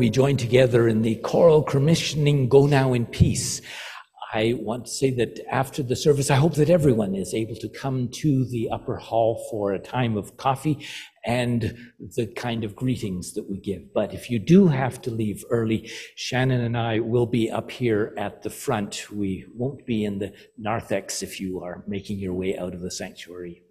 we join together in the choral commissioning Go Now in Peace. I want to say that after the service, I hope that everyone is able to come to the upper hall for a time of coffee and the kind of greetings that we give. But if you do have to leave early, Shannon and I will be up here at the front. We won't be in the narthex if you are making your way out of the sanctuary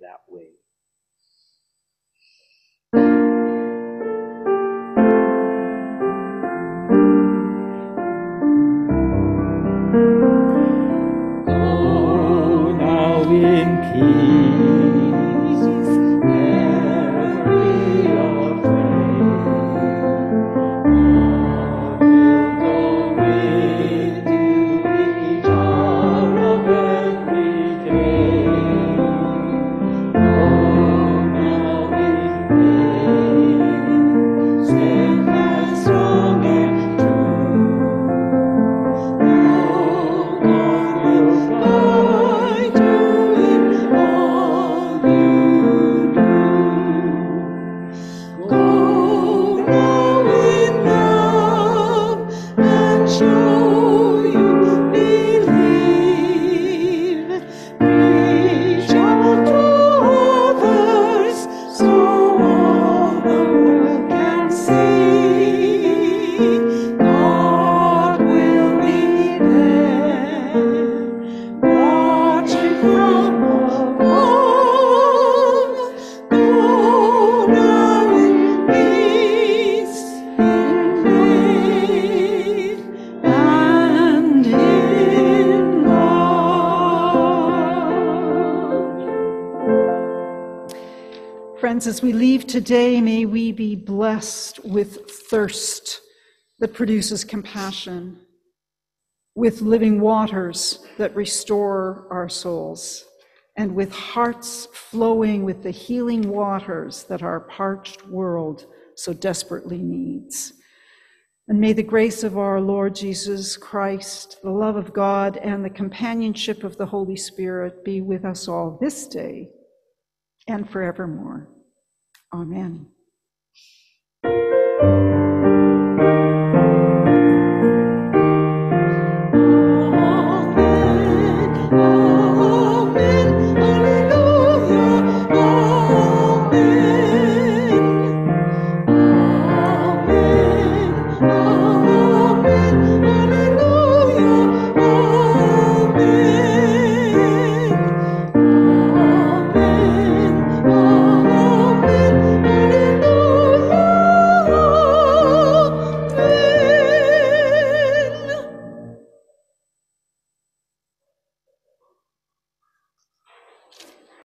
Friends, as we leave today, may we be blessed with thirst that produces compassion, with living waters that restore our souls, and with hearts flowing with the healing waters that our parched world so desperately needs. And may the grace of our Lord Jesus Christ, the love of God, and the companionship of the Holy Spirit be with us all this day and forevermore. Amen.